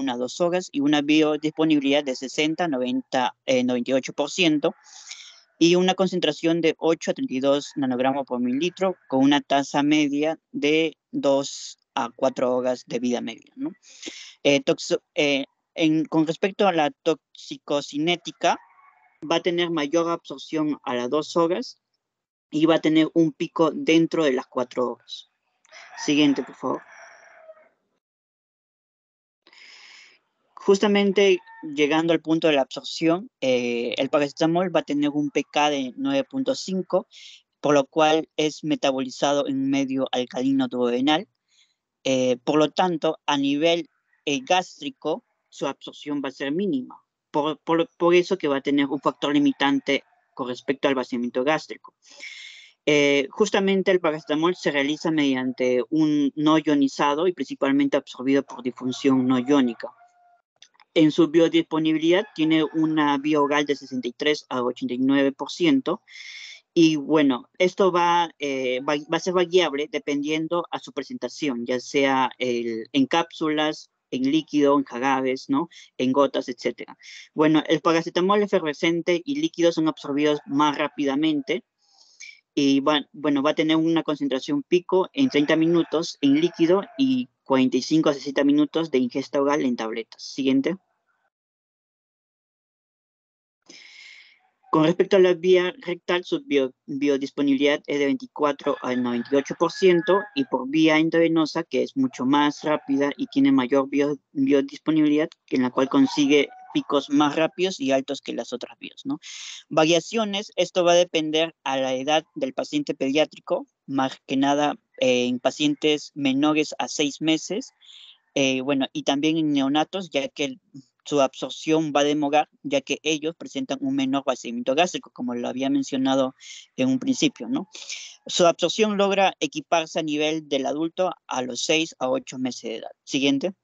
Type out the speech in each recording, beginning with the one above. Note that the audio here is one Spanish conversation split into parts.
unas dos horas y una biodisponibilidad de 60 90, 98% y una concentración de 8 a 32 nanogramos por mililitro con una tasa media de 2 a 4 horas de vida media. ¿no? Eh, eh, con respecto a la toxicocinética, va a tener mayor absorción a las 2 horas y va a tener un pico dentro de las 4 horas. Siguiente, por favor. Justamente llegando al punto de la absorción, eh, el paracetamol va a tener un pK de 9.5, por lo cual es metabolizado en medio alcalino duodenal. Eh, por lo tanto, a nivel eh, gástrico, su absorción va a ser mínima. Por, por, eso que va a tener un factor limitante con respecto al vaciamiento gástrico. justamente el paracetamol se realiza mediante un no ionizado y principalmente absorbido por difusión no iónica. En su biodisponibilidad tiene una biogal de 63 a 89%. Y bueno, esto va, eh, va, a ser variable dependiendo a su presentación, ya sea en cápsulas, en líquido, en jarabes, ¿no? En gotas, etc. Bueno, el paracetamol efervescente y líquido son absorbidos más rápidamente y bueno, va a tener una concentración pico en 30 minutos en líquido y 45 a 60 minutos de ingesta oral en tabletas. Siguiente. Con respecto a la vía rectal, su biodisponibilidad es de 24 al 98% y por vía endovenosa, que es mucho más rápida y tiene mayor biodisponibilidad, en la cual consigue picos más rápidos y altos que las otras vías. ¿no? Variaciones, esto va a depender a la edad del paciente pediátrico, más que nada eh, en pacientes menores a seis meses, eh, bueno, y también en neonatos, ya que su absorción va a demorar, ya que ellos presentan un menor vaciamiento gástrico, como lo había mencionado en un principio, ¿no? Su absorción logra equiparse a nivel del adulto a los 6 a 8 meses de edad. Siguiente.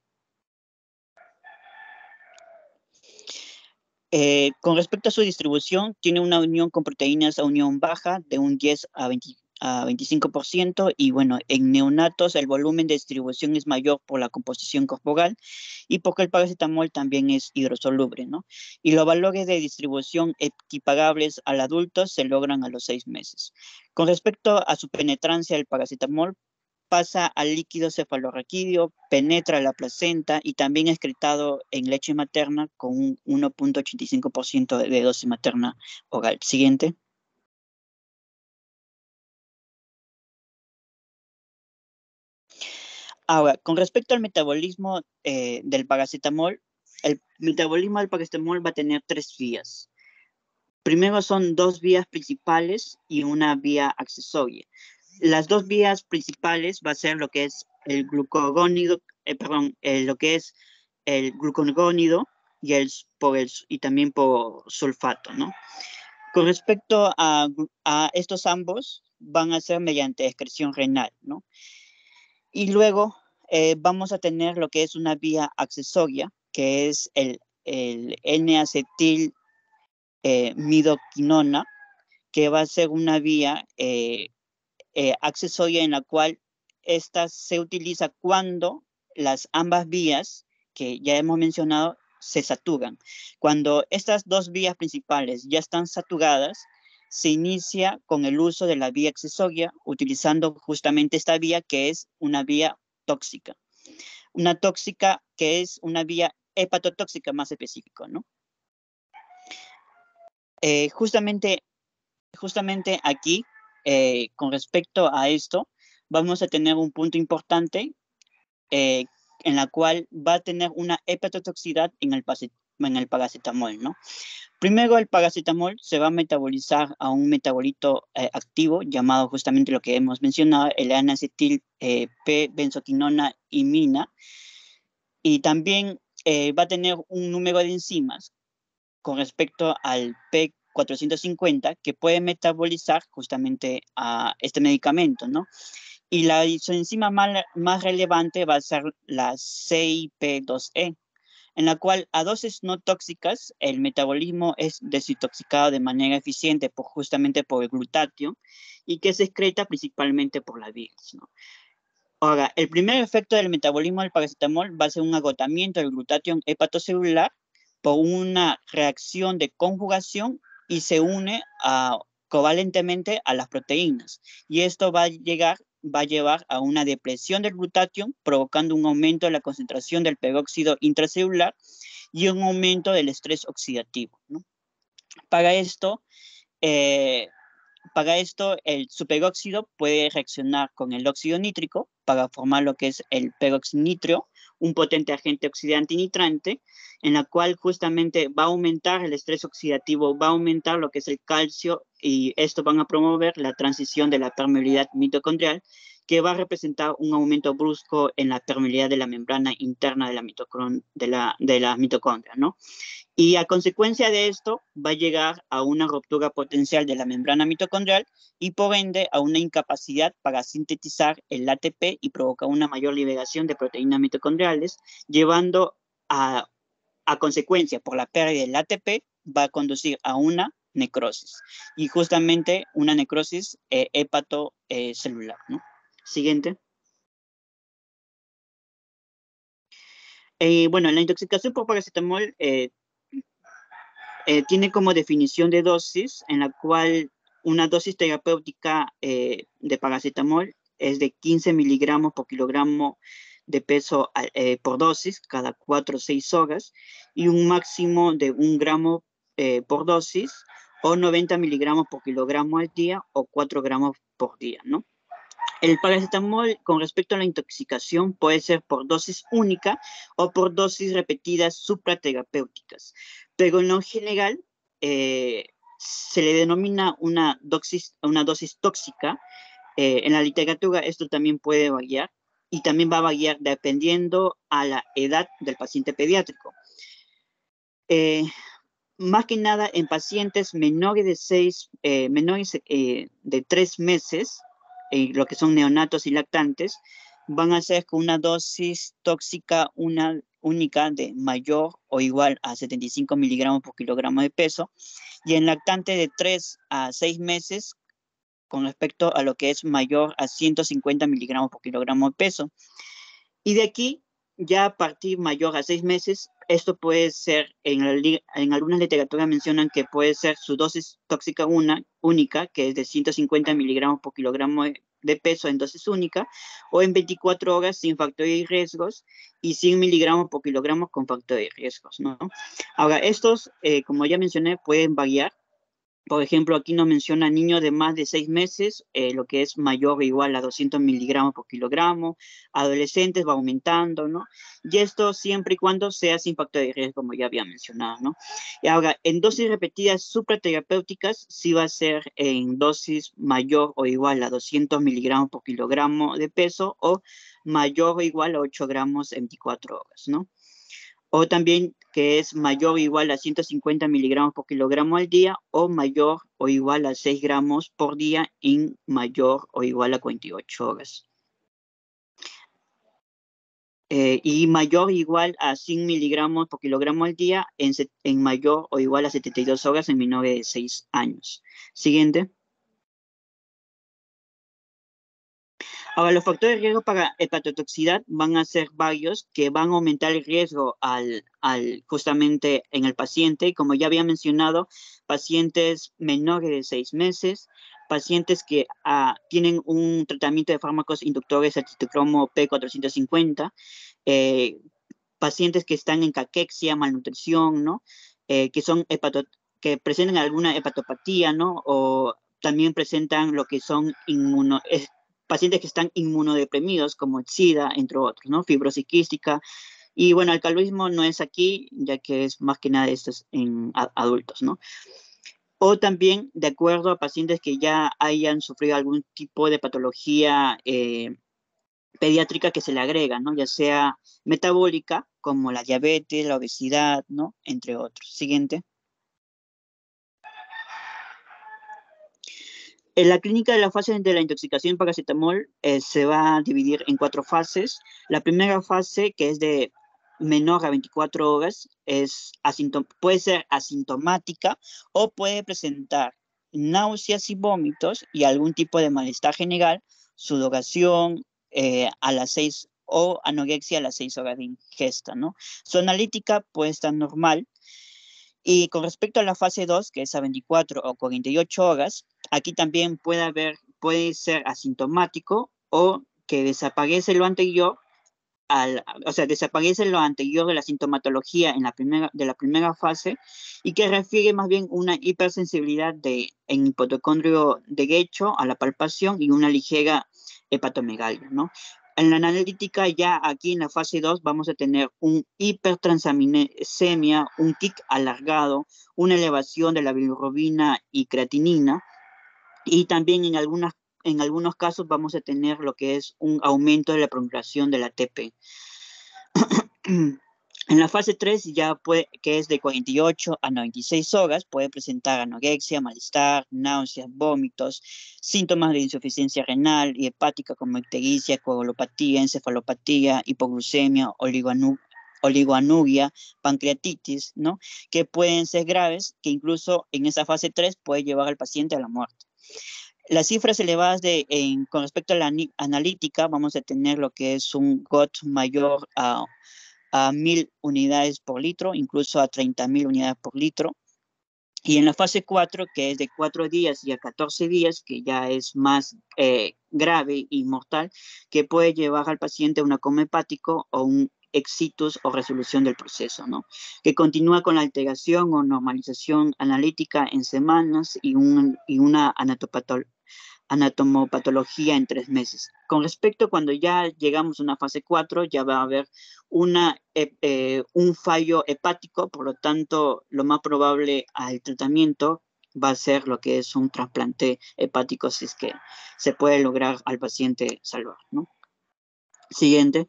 Eh, con respecto a su distribución, tiene una unión con proteínas a unión baja de un 10 a 20, a 25% y bueno, en neonatos el volumen de distribución es mayor por la composición corporal y porque el paracetamol también es hidrosoluble, ¿no? Y los valores de distribución equiparables al adulto se logran a los seis meses. Con respecto a su penetrancia, el paracetamol pasa al líquido cefalorraquídeo, penetra la placenta y también es excretado en leche materna con un 1.85% de dosis materna oral. Siguiente. Ahora, con respecto al metabolismo eh, del paracetamol, el metabolismo del paracetamol va a tener tres vías. Primero son dos vías principales y una vía accesoria. Las dos vías principales va a ser lo que es el glucogónido, eh, perdón, eh, lo que es el y, el, por el, y también por sulfato, ¿no? Con respecto a, a estos ambos, van a ser mediante excreción renal, ¿no? Y luego eh, vamos a tener lo que es una vía accesoria, que es el, el N-acetil eh, midoquinona, que va a ser una vía eh, accesoria en la cual esta se utiliza cuando las ambas vías que ya hemos mencionado se saturan. Cuando estas dos vías principales ya están saturadas, se inicia con el uso de la vía accesoria, utilizando justamente esta vía que es una vía tóxica. Una tóxica que es una vía hepatotóxica más específica, ¿no? Eh, justamente, justamente aquí, eh, con respecto a esto, vamos a tener un punto importante eh, en la cual va a tener una hepatotoxicidad en el, en el paracetamol, ¿no? Primero, el paracetamol se va a metabolizar a un metabolito eh, activo llamado justamente lo que hemos mencionado, el anacetil eh, P-benzoquinona imina. Y también eh, va a tener un número de enzimas con respecto al P450 que puede metabolizar justamente a este medicamento, ¿no? Y la enzima más, más relevante va a ser la CIP2E, en la cual a dosis no tóxicas el metabolismo es desintoxicado de manera eficiente por, justamente por el glutatio y que se excreta principalmente por la vías. Ahora, el primer efecto del metabolismo del paracetamol va a ser un agotamiento del glutatión hepatocelular por una reacción de conjugación y se une a, covalentemente a las proteínas. Y esto va a, llegar, va a llevar a una depresión del glutatión, provocando un aumento de la concentración del peróxido intracelular y un aumento del estrés oxidativo. Para esto, eh, para esto, el superóxido puede reaccionar con el óxido nítrico para formar lo que es el peroxinitrio, un potente agente oxidante y nitrante, en la cual justamente va a aumentar el estrés oxidativo, va a aumentar lo que es el calcio y esto van a promover la transición de la permeabilidad mitocondrial que va a representar un aumento brusco en la permeabilidad de la membrana interna de la, de la, de la mitocondria, ¿no? Y a consecuencia de esto va a llegar a una ruptura potencial de la membrana mitocondrial y por ende a una incapacidad para sintetizar el ATP y provocar una mayor liberación de proteínas mitocondriales, llevando a, a consecuencia por la pérdida del ATP va a conducir a una necrosis y justamente una necrosis eh, hepatocelular, ¿no? Siguiente. Eh, bueno, la intoxicación por paracetamol eh, eh, tiene como definición de dosis en la cual una dosis terapéutica de paracetamol es de 15 miligramos por kilogramo de peso por dosis cada 4 o 6 horas y un máximo de un gramo por dosis o 90 miligramos por kilogramo al día o 4 gramos por día, ¿no? El paracetamol con respecto a la intoxicación puede ser por dosis única o por dosis repetidas supraterapéuticas, pero en lo general eh, se le denomina una dosis, una dosis tóxica. Eh, en la literatura esto también puede variar y también va a variar dependiendo a la edad del paciente pediátrico. Eh, más que nada en pacientes menores de seis, menores de tres meses, lo que son neonatos y lactantes, van a ser con una dosis tóxica una, única de mayor o igual a 75 miligramos por kilogramo de peso, y en lactante de 3 a 6 meses con respecto a lo que es mayor a 150 miligramos por kilogramo de peso. Y de aquí, ya a partir mayor a 6 meses, esto puede ser, en, en algunas literaturas mencionan que puede ser su dosis tóxica una, única, que es de 150 miligramos por kilogramo de peso en dosis única, o en 24 horas sin factor de riesgos y 100 miligramos por kilogramo con factor de riesgos, ¿no? Ahora, estos, eh, como ya mencioné, pueden variar por ejemplo, aquí nos menciona niños de más de seis meses, eh, lo que es mayor o igual a 200 miligramos por kilogramo, adolescentes va aumentando, ¿no? Y esto siempre y cuando sea sin factor de riesgo, como ya había mencionado, ¿no? Y ahora, en dosis repetidas supraterapéuticas, sí va a ser en dosis mayor o igual a 200 miligramos por kilogramo de peso o mayor o igual a 8 gramos en 24 horas, ¿no? O también que es mayor o igual a 150 miligramos por kilogramo al día o mayor o igual a 6 gramos por día en mayor o igual a 48 horas. Eh, y mayor o igual a 100 miligramos por kilogramo al día en, en mayor o igual a 72 horas en menores de 6 años. Siguiente. Ahora, los factores de riesgo para hepatotoxicidad van a ser varios que van a aumentar el riesgo al, al, justamente en el paciente. Como ya había mencionado, pacientes menores de seis meses, pacientes que ah, tienen un tratamiento de fármacos inductores al citocromo P450, eh, pacientes que están en caquexia, malnutrición, ¿no? Eh, que son que presentan alguna hepatopatía, ¿no? O también presentan lo que son inmuno, pacientes que están inmunodeprimidos, como el SIDA, entre otros, ¿no? Fibrosis. Y bueno, el calvismo no es aquí, ya que es más que nada estos en adultos, ¿no? O también de acuerdo a pacientes que ya hayan sufrido algún tipo de patología eh, pediátrica que se le agrega, ¿no? Ya sea metabólica, como la diabetes, la obesidad, ¿no? Entre otros. Siguiente. En la clínica de la fase de la intoxicación paracetamol eh, se va a dividir en cuatro fases. La primera fase, que es de menor a 24 horas, es puede ser asintomática o puede presentar náuseas y vómitos y algún tipo de malestar general, sudoración, eh, a las 6 o anorexia a las 6 horas de ingesta, ¿no? Su analítica puede estar normal. Y con respecto a la fase 2, que es a 24 o 48 horas, aquí también puede haber, puede ser asintomático o que desaparece lo anterior o sea, desaparece lo anterior de la sintomatología en la primera, de la primera fase y que refiere más bien una hipersensibilidad de, en hipotocondrio derecho a la palpación y una ligera hepatomegalia, ¿no? En la analítica ya aquí en la fase 2 vamos a tener un hipertransaminemia, un tic alargado, una elevación de la bilirrubina y creatinina y también en algunas en algunos casos vamos a tener lo que es un aumento de la prolongación de la TP. en la fase 3, ya que es de 48 a 96 horas, puede presentar anorexia, malestar, náuseas, vómitos, síntomas de insuficiencia renal y hepática como ictericia, coagulopatía, encefalopatía, hipoglucemia, oligoanuria, pancreatitis, ¿no? Que pueden ser graves, que incluso en esa fase 3 puede llevar al paciente a la muerte. Las cifras elevadas de, con respecto a la analítica, vamos a tener lo que es un GOT mayor a, a 1000 unidades por litro, incluso a 30.000 unidades por litro. Y en la fase 4, que es de 4 días y a 14 días, que ya es más eh, grave y mortal, que puede llevar al paciente a un coma hepático o un exitus o resolución del proceso, ¿no? Que continúa con la alteración o normalización analítica en semanas y, un, y una anatomopatología en tres meses. Con respecto a cuando ya llegamos a una fase 4, ya va a haber una, eh, eh, un fallo hepático, por lo tanto, lo más probable al tratamiento va a ser lo que es un trasplante hepático, si es que se puede lograr al paciente salvar, ¿no? Siguiente.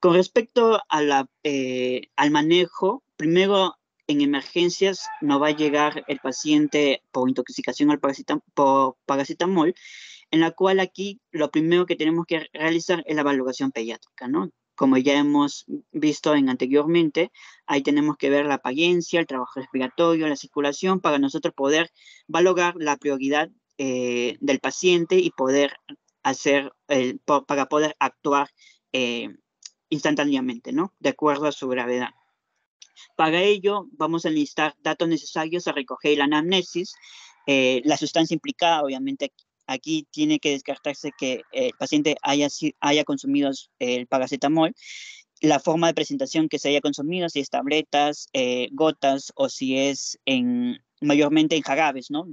Con respecto a la, eh, al manejo, primero en emergencias no va a llegar el paciente por intoxicación al por paracetamol, en la cual aquí lo primero que tenemos que realizar es la valoración pediátrica, ¿no? Como ya hemos visto en anteriormente, ahí tenemos que ver la apariencia, el trabajo respiratorio, la circulación, para nosotros poder valorar la prioridad eh, del paciente y poder hacer, el, para poder actuar eh, instantáneamente, ¿no? De acuerdo a su gravedad. Para ello, vamos a listar datos necesarios a recoger la anamnesis, eh, la sustancia implicada, obviamente aquí tiene que descartarse que el paciente haya, haya consumido el paracetamol, la forma de presentación que se haya consumido, si es tabletas, eh, gotas o si es en, mayormente en jarabes, ¿no?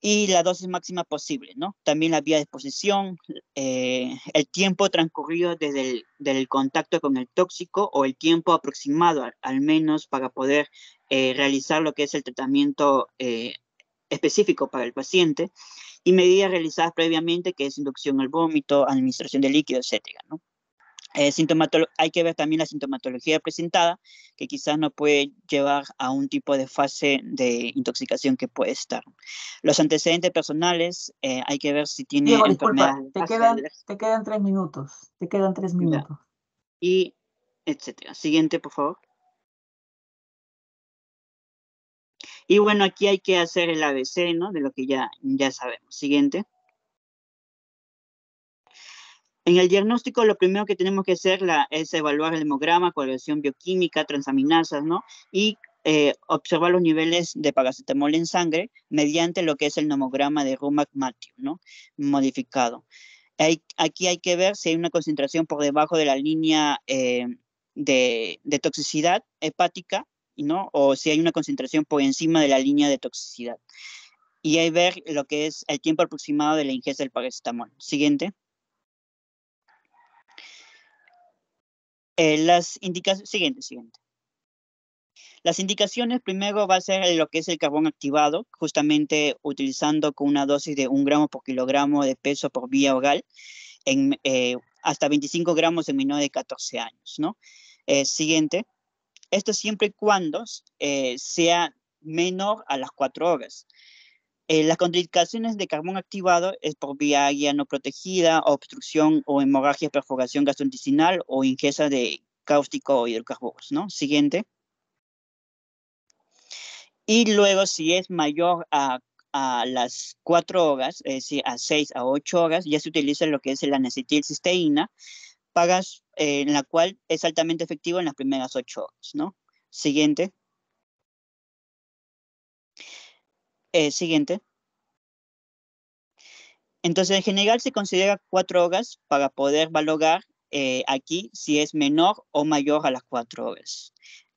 Y la dosis máxima posible, ¿no? También la vía de exposición, eh, el tiempo transcurrido desde el contacto con el tóxico o el tiempo aproximado al, menos para poder eh, realizar lo que es el tratamiento eh, específico para el paciente y medidas realizadas previamente que es inducción al vómito, administración de líquido, etcétera, ¿no? Eh, hay que ver también la sintomatología presentada, que quizás no puede llevar a un tipo de fase de intoxicación que puede estar. Los antecedentes personales, eh, hay que ver si tiene Diego, disculpa, te quedan, te quedan tres minutos, te quedan tres minutos. Y etcétera. Siguiente, por favor. Y bueno, aquí hay que hacer el ABC, ¿no? De lo que ya, ya sabemos. Siguiente. En el diagnóstico, lo primero que tenemos que hacer es evaluar el hemograma, coagulación bioquímica, transaminasas, ¿no? Y eh, observar los niveles de paracetamol en sangre mediante lo que es el nomograma de Rumac-Matthew, ¿no? Modificado. aquí hay que ver si hay una concentración por debajo de la línea eh, de, de, toxicidad hepática, ¿no? O si hay una concentración por encima de la línea de toxicidad. Y hay ver lo que es el tiempo aproximado de la ingesta del paracetamol. Siguiente. Eh, las indicaciones, siguiente, siguiente. Las indicaciones primero va a ser lo que es el carbón activado, justamente utilizando con una dosis de un gramo por kilogramo de peso por vía oral, en, eh, hasta 25 gramos en menor de 14 años, ¿no? Eh, siguiente. Esto siempre y cuando sea menor a las 4 horas. Eh, las contraindicaciones de carbón activado es por vía aérea no protegida, obstrucción o hemorragia, perforación gastrointestinal o ingesta de cáustico o hidrocarburos, ¿no? Siguiente. Y luego, si es mayor a, a las cuatro horas, es decir, a seis a ocho horas, ya se utiliza lo que es la cisteína, pagas, eh, en la cual es altamente efectivo en las primeras ocho horas, ¿no? Siguiente. Eh, siguiente. Entonces, en general se considera cuatro horas para poder valorar eh, aquí si es menor o mayor a las cuatro horas.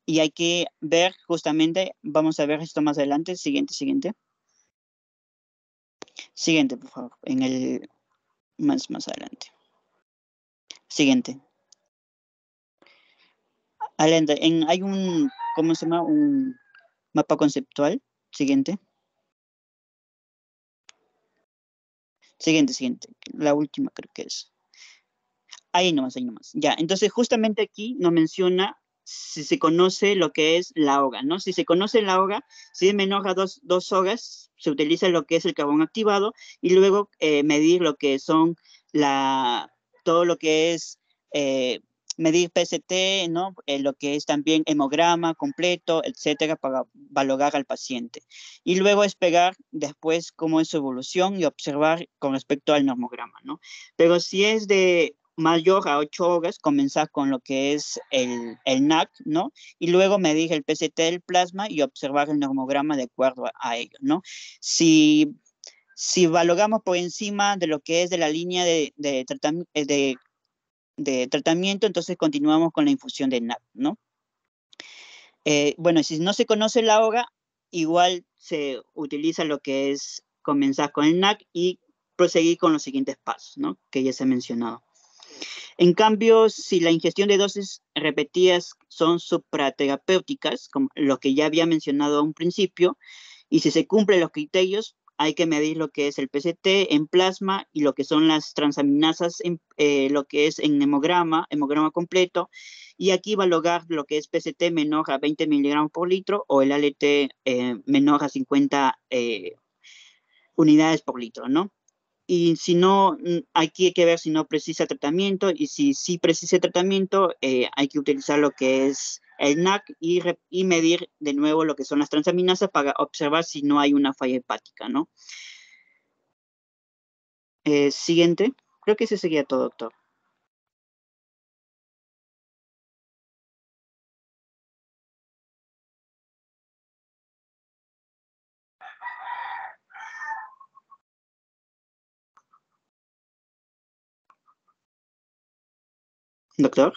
Y hay que ver justamente, vamos a ver esto más adelante, siguiente, siguiente. Siguiente, por favor, en el más, más adelante. Siguiente. Adelante, en, hay un, ¿cómo se llama? Un mapa conceptual. Siguiente. Siguiente, siguiente. La última creo que es. Ahí nomás, ahí nomás. Ya, entonces justamente aquí nos menciona si se conoce lo que es la hoga, ¿no? Si se conoce la hoga, si es menor a dos, dos hogas, se utiliza lo que es el carbón activado y luego eh, medir lo que son la, todo lo que es eh, medir PCT, ¿no? Eh, lo que es también hemograma completo, etcétera, para valorar al paciente. Y luego esperar después cómo es su evolución y observar con respecto al normograma, ¿no? Pero si es de mayor a 8 horas, comenzar con lo que es el, el NAC, ¿no? Y luego medir el PCT del plasma y observar el normograma de acuerdo a, ello, ¿no? Si, si valoramos por encima de lo que es de la línea de, de, eh, de, de tratamiento, entonces continuamos con la infusión de ¿no? Eh, bueno, si no se conoce la hora, igual se utiliza lo que es comenzar con el NAC y proseguir con los siguientes pasos, ¿no? Que ya se ha mencionado. En cambio, si la ingestión de dosis repetidas son supraterapéuticas, como lo que ya había mencionado a un principio, y si se cumplen los criterios, hay que medir lo que es el PCT en plasma y lo que son las transaminasas, en, eh, lo que es en hemograma, hemograma completo, y aquí va a lograr lo que es PCT menor a 20 miligramos por litro o el ALT eh, menor a 50 eh, unidades por litro, ¿no? Y si no, mm, aquí hay que ver si no precisa tratamiento y si sí precisa tratamiento, eh, hay que utilizar lo que es el NAC y, y, medir de nuevo lo que son las transaminasas para observar si no hay una falla hepática, ¿no? Eh, siguiente. Creo que ese sería todo, doctor. Doctor.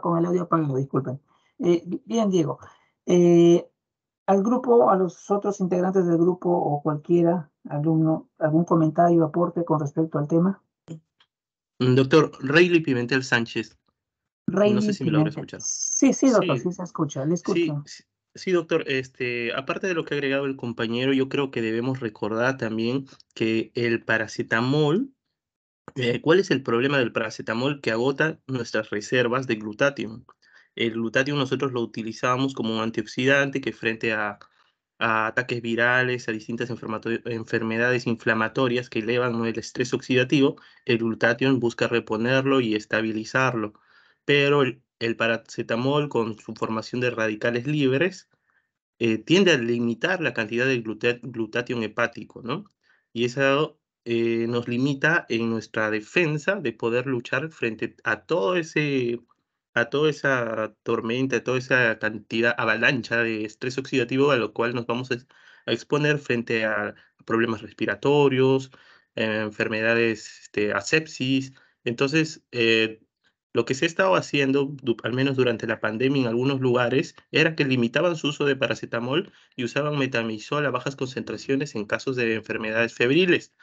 Con el audio apagado, disculpen. Eh, bien, Diego. Eh, al grupo, a los otros integrantes del grupo o cualquiera, alumno, algún comentario, aporte con respecto al tema. Mm, doctor Rayleigh Pimentel Sánchez. Rayleigh no sé si me lo escuchado. Sí, sí, doctor, sí, se escucha, le escucho. Sí, Sí, doctor, este, aparte de lo que ha agregado el compañero, yo creo que debemos recordar también que el paracetamol, eh, ¿cuál es el problema del paracetamol? Que agota nuestras reservas de glutatión. El glutatión nosotros lo utilizábamos como un antioxidante que frente a, ataques virales, a distintas enfermedades inflamatorias que elevan el estrés oxidativo, el glutatión busca reponerlo y estabilizarlo. Pero el, el paracetamol con su formación de radicales libres eh, tiende a limitar la cantidad de glutatión hepático, ¿no? Y eso eh, nos limita en nuestra defensa de poder luchar frente a todo ese a toda esa tormenta, a toda esa cantidad, avalancha de estrés oxidativo a lo cual nos vamos a, exponer frente a problemas respiratorios, enfermedades, este, asepsis. Entonces, eh, lo que se estaba haciendo, al menos durante la pandemia en algunos lugares, era que limitaban su uso de paracetamol y usaban metamizol a bajas concentraciones en casos de enfermedades febriles.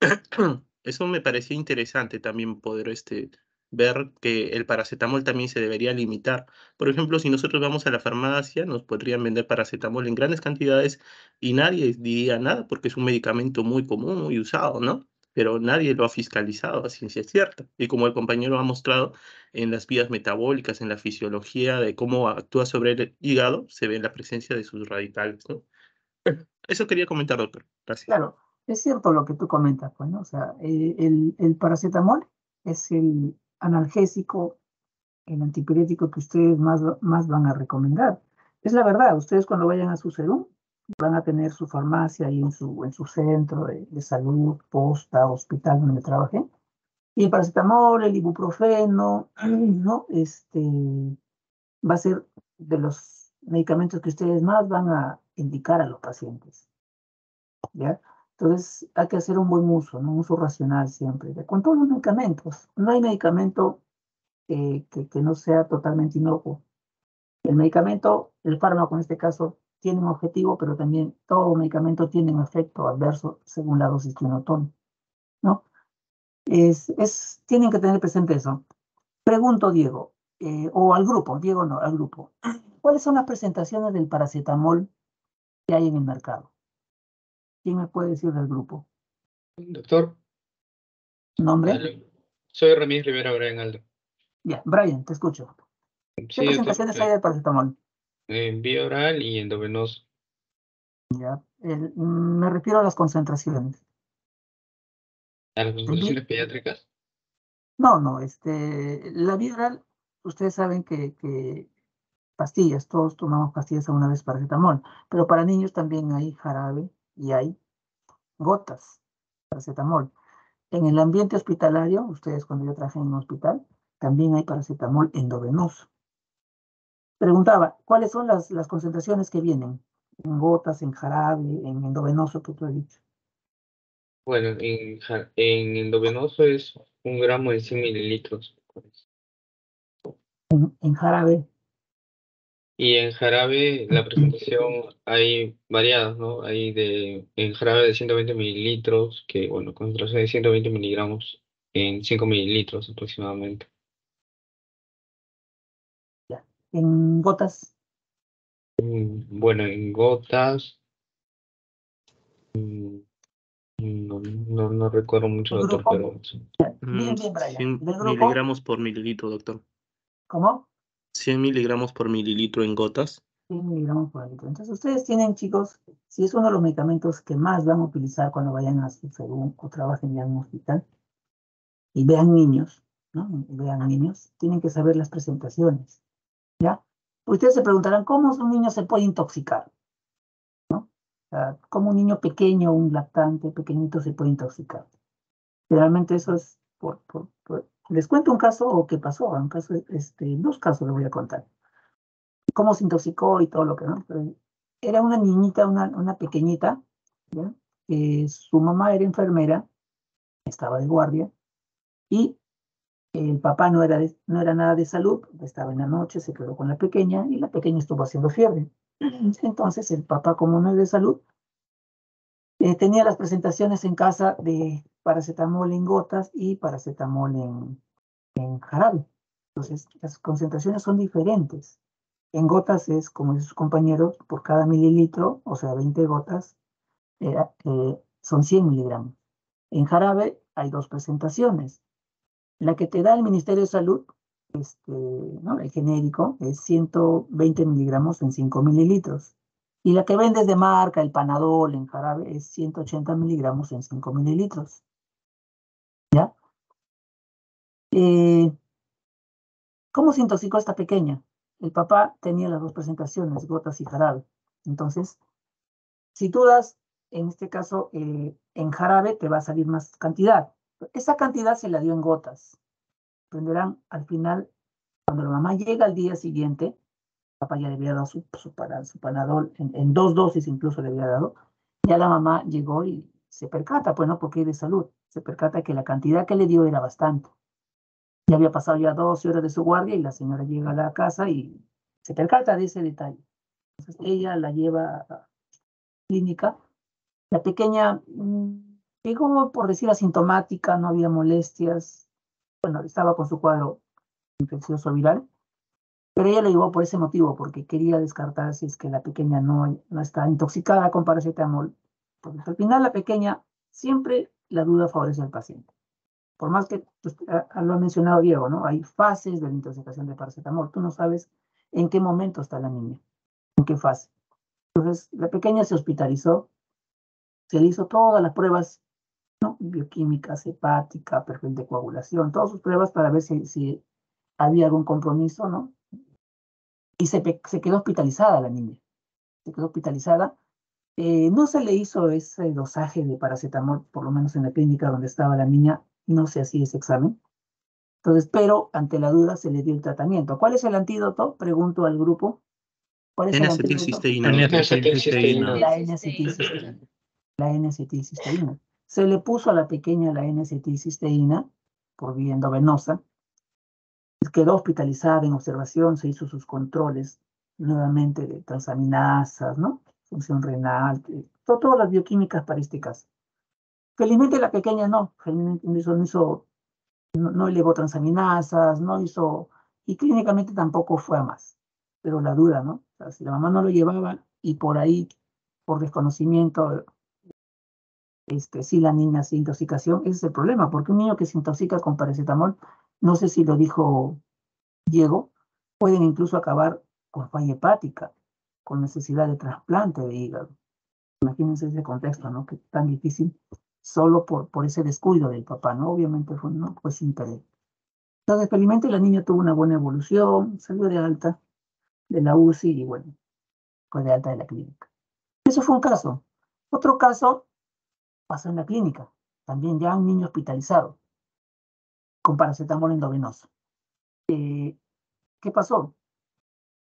Eso me parecía interesante también poder este, ver que el paracetamol también se debería limitar. Por ejemplo, si nosotros vamos a la farmacia, nos podrían vender paracetamol en grandes cantidades y nadie diría nada porque es un medicamento muy común, muy usado, ¿no? Pero nadie lo ha fiscalizado a ciencia cierta. Y como el compañero ha mostrado en las vías metabólicas, en la fisiología de cómo actúa sobre el hígado, se ve la presencia de sus radicales. Eso quería comentar, doctor. Gracias. Claro, es cierto lo que tú comentas, pues, ¿no? O sea, eh, el, el paracetamol es el analgésico, el antipirético que ustedes más, más van a recomendar. es la verdad, ustedes cuando vayan a su salud van a tener su farmacia ahí en su, en su centro de, salud, posta, hospital donde trabajen. Y el paracetamol, el ibuprofeno, ¿no? Este, va a ser de los medicamentos que ustedes más van a indicar a los pacientes. ¿Ya? Entonces hay que hacer un buen uso, ¿no? un uso racional siempre, con todos los medicamentos. No hay medicamento que, que, no sea totalmente inocuo. El medicamento, el fármaco en este caso, tiene un objetivo, pero también todo medicamento tiene un efecto adverso según la dosis que uno tome. ¿no? Es, es, tienen que tener presente eso. Pregunto, Diego, eh, o al grupo, Diego no, al grupo. ¿Cuáles son las presentaciones del paracetamol que hay en el mercado? ¿Quién me puede decir del grupo? Doctor. ¿Nombre? Soy Ramírez Rivera Brian Aldo. Ya, Brian, te escucho. ¿Qué presentaciones hay del paracetamol? En vía oral y endovenoso. Ya, me refiero a las concentraciones. ¿A las concentraciones pediátricas? No, no, este, la vía oral, ustedes saben que, que pastillas, todos tomamos pastillas a una vez paracetamol, pero para niños también hay jarabe y hay gotas, paracetamol. En el ambiente hospitalario, ustedes cuando yo trabajé en un hospital, también hay paracetamol endovenoso. Preguntaba, ¿cuáles son las, las concentraciones que vienen? En gotas, en jarabe, en endovenoso que tú has dicho. Bueno, en, en endovenoso es un gramo de 100 mililitros. En, en jarabe. Y en jarabe la presentación hay variadas, ¿no? Hay de, en jarabe de 120 mililitros, que bueno, concentración de 120 miligramos en 5 mililitros aproximadamente. ¿En gotas? Mm, bueno, en gotas. Mm, no, no, no recuerdo mucho, doctor, pero. Bien, bien, Brian. 100 miligramos por mililitro, doctor. ¿Cómo? 100 miligramos por mililitro en gotas. 100 miligramos por litro. Entonces, ustedes tienen, chicos, si es uno de los medicamentos que más van a utilizar cuando vayan a su salud o trabajen ya en un hospital, y vean niños, ¿no? vean niños, tienen que saber las presentaciones, ¿ya? Ustedes se preguntarán, ¿cómo un niño se puede intoxicar? ¿No? ¿Cómo un niño pequeño, un lactante pequeñito se puede intoxicar? Generalmente eso es por, por, por les cuento un caso o qué pasó, un caso, este, dos casos les voy a contar. Cómo se intoxicó y todo lo que, ¿no? Era una niñita, una, una pequeñita, ¿ya? que su mamá era enfermera, estaba de guardia, y el papá no era, no era nada de salud, estaba en la noche, se quedó con la pequeña, y la pequeña estuvo haciendo fiebre. Entonces el papá, como no es de salud, eh, tenía las presentaciones en casa de paracetamol en gotas y paracetamol en, en jarabe. Entonces, las concentraciones son diferentes. En gotas es, como sus compañeros, por cada mililitro, o sea, 20 gotas, eh, son 100 miligramos. En jarabe hay dos presentaciones. La que te da el Ministerio de Salud, este, ¿no? el genérico, es 120 miligramos en 5 mililitros. Y la que vendes de marca, el Panadol en jarabe, es 180 miligramos en 5 mililitros. ¿Ya? Eh, ¿Cómo se intoxicó esta pequeña? El papá tenía las dos presentaciones, gotas y jarabe. Entonces, si tú das, en este caso, eh, en jarabe, te va a salir más cantidad. Esa cantidad se la dio en gotas. Aprenderán al final, cuando la mamá llega al día siguiente, papá ya le había dado su, su, panadol, en, dos dosis incluso le había dado, ya la mamá llegó y se percata, pues no, porque de salud, se percata que la cantidad que le dio era bastante. Ya había pasado ya 12 horas de su guardia y la señora llega a la casa y se percata de ese detalle. Entonces ella la lleva a la clínica. La pequeña mm, llegó, por decir, asintomática, no había molestias. Bueno, estaba con su cuadro infeccioso viral pero ella lo llevó por ese motivo, porque quería descartar si es que la pequeña no, no está intoxicada con paracetamol. Porque al final la pequeña siempre la duda favorece al paciente. Por más que pues, lo ha mencionado Diego, ¿no? Hay fases de la intoxicación de paracetamol. Tú no sabes en qué momento está la niña, en qué fase. Entonces, la pequeña se hospitalizó, se le hizo todas las pruebas, ¿no? Bioquímicas, hepática, perfil de coagulación, todas sus pruebas para ver si, si había algún compromiso, ¿no? y se, se quedó hospitalizada la niña. Se quedó hospitalizada. Eh, no se le hizo ese dosaje de paracetamol, por lo menos en la clínica donde estaba la niña, no se hacía ese examen. Entonces, pero ante la duda se le dio el tratamiento. ¿Cuál es el antídoto? Pregunto al grupo. ¿Cuál es el antídoto? La N-acetilcisteína. La N-acetilcisteína. Se le puso a la pequeña la N-acetilcisteína por vía endovenosa. Quedó hospitalizada en observación, se hizo sus controles nuevamente de transaminasas, ¿no? Función renal, todas las bioquímicas parísticas. Felizmente la pequeña no, no hizo, no, elevó transaminasas, no hizo, y clínicamente tampoco fue a más. Pero la duda, ¿no? Si la mamá no lo llevaba y por ahí, por desconocimiento, este, si la niña se intoxicación, ese es el problema, porque un niño que se intoxica con paracetamol, no sé si lo dijo Diego, pueden incluso acabar con falla hepática, con necesidad de trasplante de hígado. Imagínense ese contexto, ¿no? Que tan difícil solo por, por ese descuido del papá, ¿no? Obviamente fue, no, pues interés. Entonces, felizmente la niña tuvo una buena evolución, salió de alta de la UCI y bueno, fue de alta de la clínica. Eso fue un caso. Otro caso pasó en la clínica, también ya un niño hospitalizado con paracetamol endovenoso. Eh, ¿Qué pasó?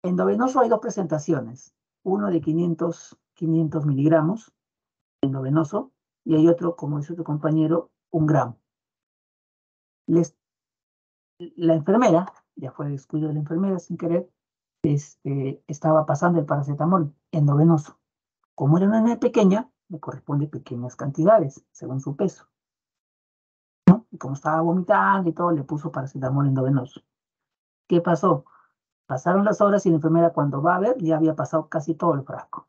Endovenoso hay dos presentaciones, uno de 500, 500 miligramos endovenoso y hay otro, como dice tu compañero, un gramo. Les, la enfermera, ya fue descuido de la enfermera sin querer, este, estaba pasando el paracetamol endovenoso. Como era una niña pequeña, le corresponde pequeñas cantidades, según su peso. ¿no? Y como estaba vomitando y todo, le puso paracetamol endovenoso. ¿Qué pasó? Pasaron las horas y la enfermera cuando va a ver ya había pasado casi todo el frasco.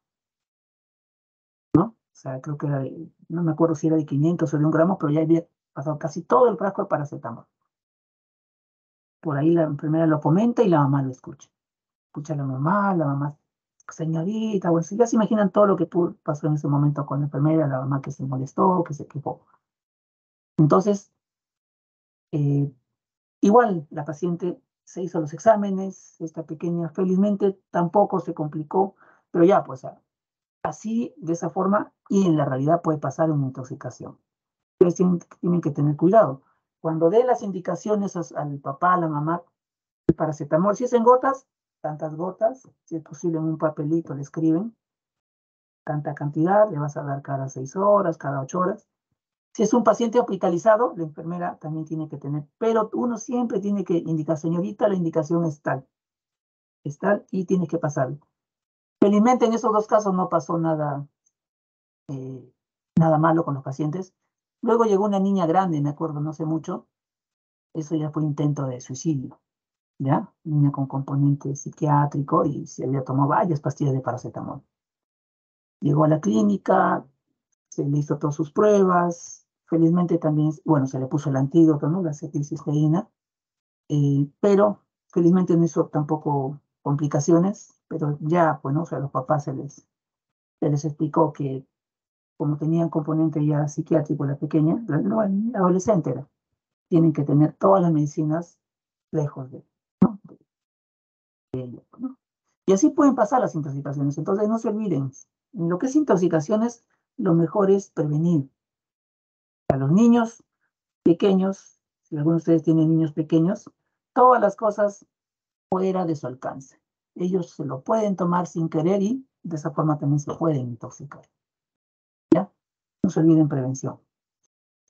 ¿No? O sea, creo que era de, no me acuerdo si era de 500 o de un gramo, pero ya había pasado casi todo el frasco de paracetamol. Por ahí la enfermera lo comenta y la mamá lo escucha. Escucha a la mamá, la mamá señorita, bueno, ya se imaginan todo lo que pasó en ese momento con la enfermera, la mamá que se molestó, que se quejó. Entonces, eh, igual la paciente se hizo los exámenes, esta pequeña felizmente tampoco se complicó, pero ya, pues así, de esa forma, y en la realidad puede pasar una intoxicación. Ustedes tienen, tienen que tener cuidado. Cuando dé las indicaciones al papá, a la mamá, el paracetamol, si es en gotas, tantas gotas, si es posible en un papelito le escriben tanta cantidad, le vas a dar cada seis horas, cada ocho horas. Si es un paciente hospitalizado, la enfermera también tiene que tener, pero uno siempre tiene que indicar, señorita, la indicación es tal, es tal y tiene que pasar. Felizmente en esos dos casos no pasó nada, eh, nada malo con los pacientes. Luego llegó una niña grande, me acuerdo, no sé mucho. Eso ya fue intento de suicidio. ¿Ya? Niña con componente psiquiátrico y se había tomado varias pastillas de paracetamol. Llegó a la clínica, se le hizo todas sus pruebas, felizmente también, bueno, se le puso el antídoto, ¿no? La acetilcisteína, eh, pero felizmente no hizo tampoco complicaciones, pero ya, bueno, o sea, a los papás se les, se les explicó que como tenían componente ya psiquiátrico la pequeña, la, la adolescente era, tienen que tener todas las medicinas lejos de, y así pueden pasar las intoxicaciones. Entonces no se olviden, en lo que es intoxicaciones, lo mejor es prevenir. A los niños pequeños, si algunos de ustedes tienen niños pequeños, todas las cosas fuera de su alcance. Ellos se lo pueden tomar sin querer y de esa forma también se pueden intoxicar. ¿Ya? No se olviden prevención.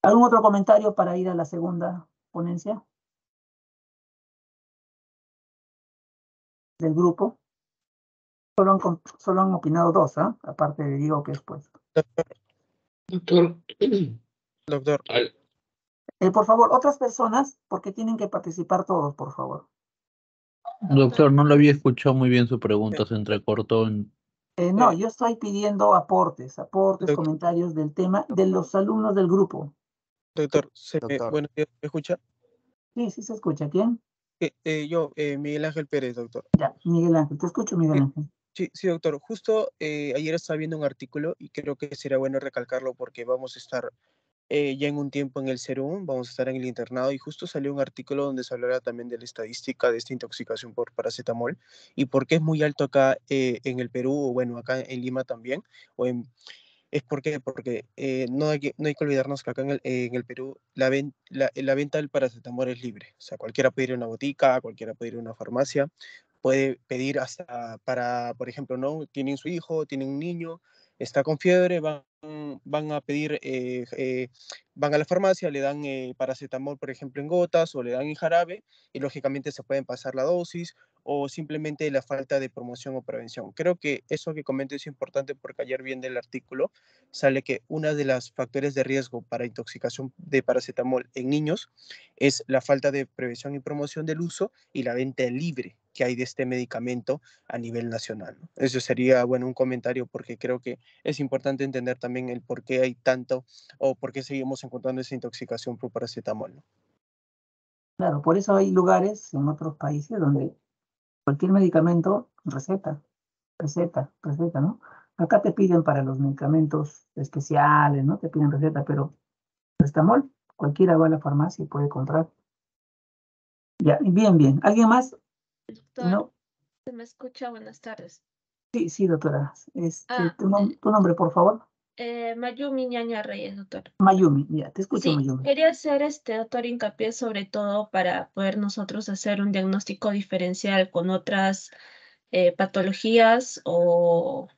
¿Algún otro comentario para ir a la segunda ponencia? Del grupo. Solo han, solo han opinado dos, ¿ah? Aparte de Diego que es pues. Doctor. Doctor. Eh, por favor, otras personas, porque tienen que participar todos, por favor. Doctor, no lo había escuchado muy bien su pregunta, se entrecortó en... Eh, no, yo estoy pidiendo aportes, aportes, comentarios del tema de los alumnos del grupo. Doctor, ¿se bueno, ¿me escucha? Sí, sí se escucha. ¿Quién? Eh, eh, yo, eh, Miguel Ángel Pérez, doctor. Ya, Miguel Ángel, te escucho, Miguel Ángel. Sí, sí, doctor. Justo ayer estaba viendo un artículo y creo que sería bueno recalcarlo porque vamos a estar eh, ya en un tiempo en el CERUM, vamos a estar en el internado y justo salió un artículo donde se hablará también de la estadística de esta intoxicación por paracetamol y por qué es muy alto acá eh, en el Perú o bueno, acá en Lima también, o en, es porque, porque eh, no, hay no hay que olvidarnos que acá en el, en el Perú la, la, la, venta del paracetamol es libre, o sea, cualquiera puede ir a una botica, cualquiera puede ir a una farmacia, puede pedir hasta para, por ejemplo, ¿no? Tienen su hijo, tienen un niño, está con fiebre, van van a pedir, eh, eh, van a la farmacia, le dan eh, paracetamol, por ejemplo, en gotas o le dan en jarabe y lógicamente se pueden pasar la dosis o simplemente la falta de promoción o prevención. Creo que eso que comento es importante porque ayer viendo el artículo sale que una de las factores de riesgo para intoxicación de paracetamol en niños es la falta de prevención y promoción del uso y la venta libre que hay de este medicamento a nivel nacional. Eso sería, bueno, un comentario porque creo que es importante entender también el por qué hay tanto o por qué seguimos encontrando esa intoxicación por paracetamol. Claro, por eso hay lugares en otros países donde cualquier medicamento, receta, receta, receta, ¿no? Acá te piden para los medicamentos especiales, ¿no? Te piden receta, pero paracetamol, cualquiera va a la farmacia y puede comprar. Ya, bien, bien. ¿Alguien más? Doctor, ¿No? ¿se me escucha? Buenas tardes. Sí, sí, doctora. Este, ah, tu, eh, tu, nombre, por favor. Eh, Mayumi Ñaña Reyes, doctor. Mayumi, ya, te escucho, Mayumi. Quería hacer este, doctor, hincapié sobre todo para poder nosotros hacer un diagnóstico diferencial con otras eh, patologías o,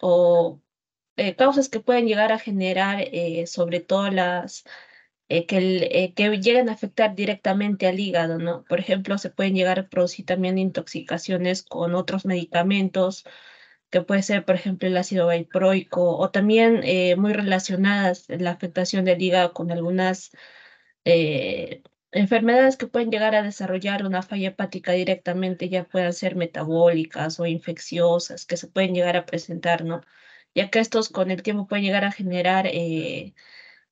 o causas que pueden llegar a generar, sobre todo las que, que lleguen a afectar directamente al hígado, ¿no? Por ejemplo, se pueden llegar a producir también intoxicaciones con otros medicamentos que puede ser, por ejemplo, el ácido valproico, o también eh, muy relacionadas la afectación del hígado con algunas eh, enfermedades que pueden llegar a desarrollar una falla hepática directamente, ya puedan ser metabólicas o infecciosas, que se pueden llegar a presentar, ¿no? Ya que estos con el tiempo pueden llegar a generar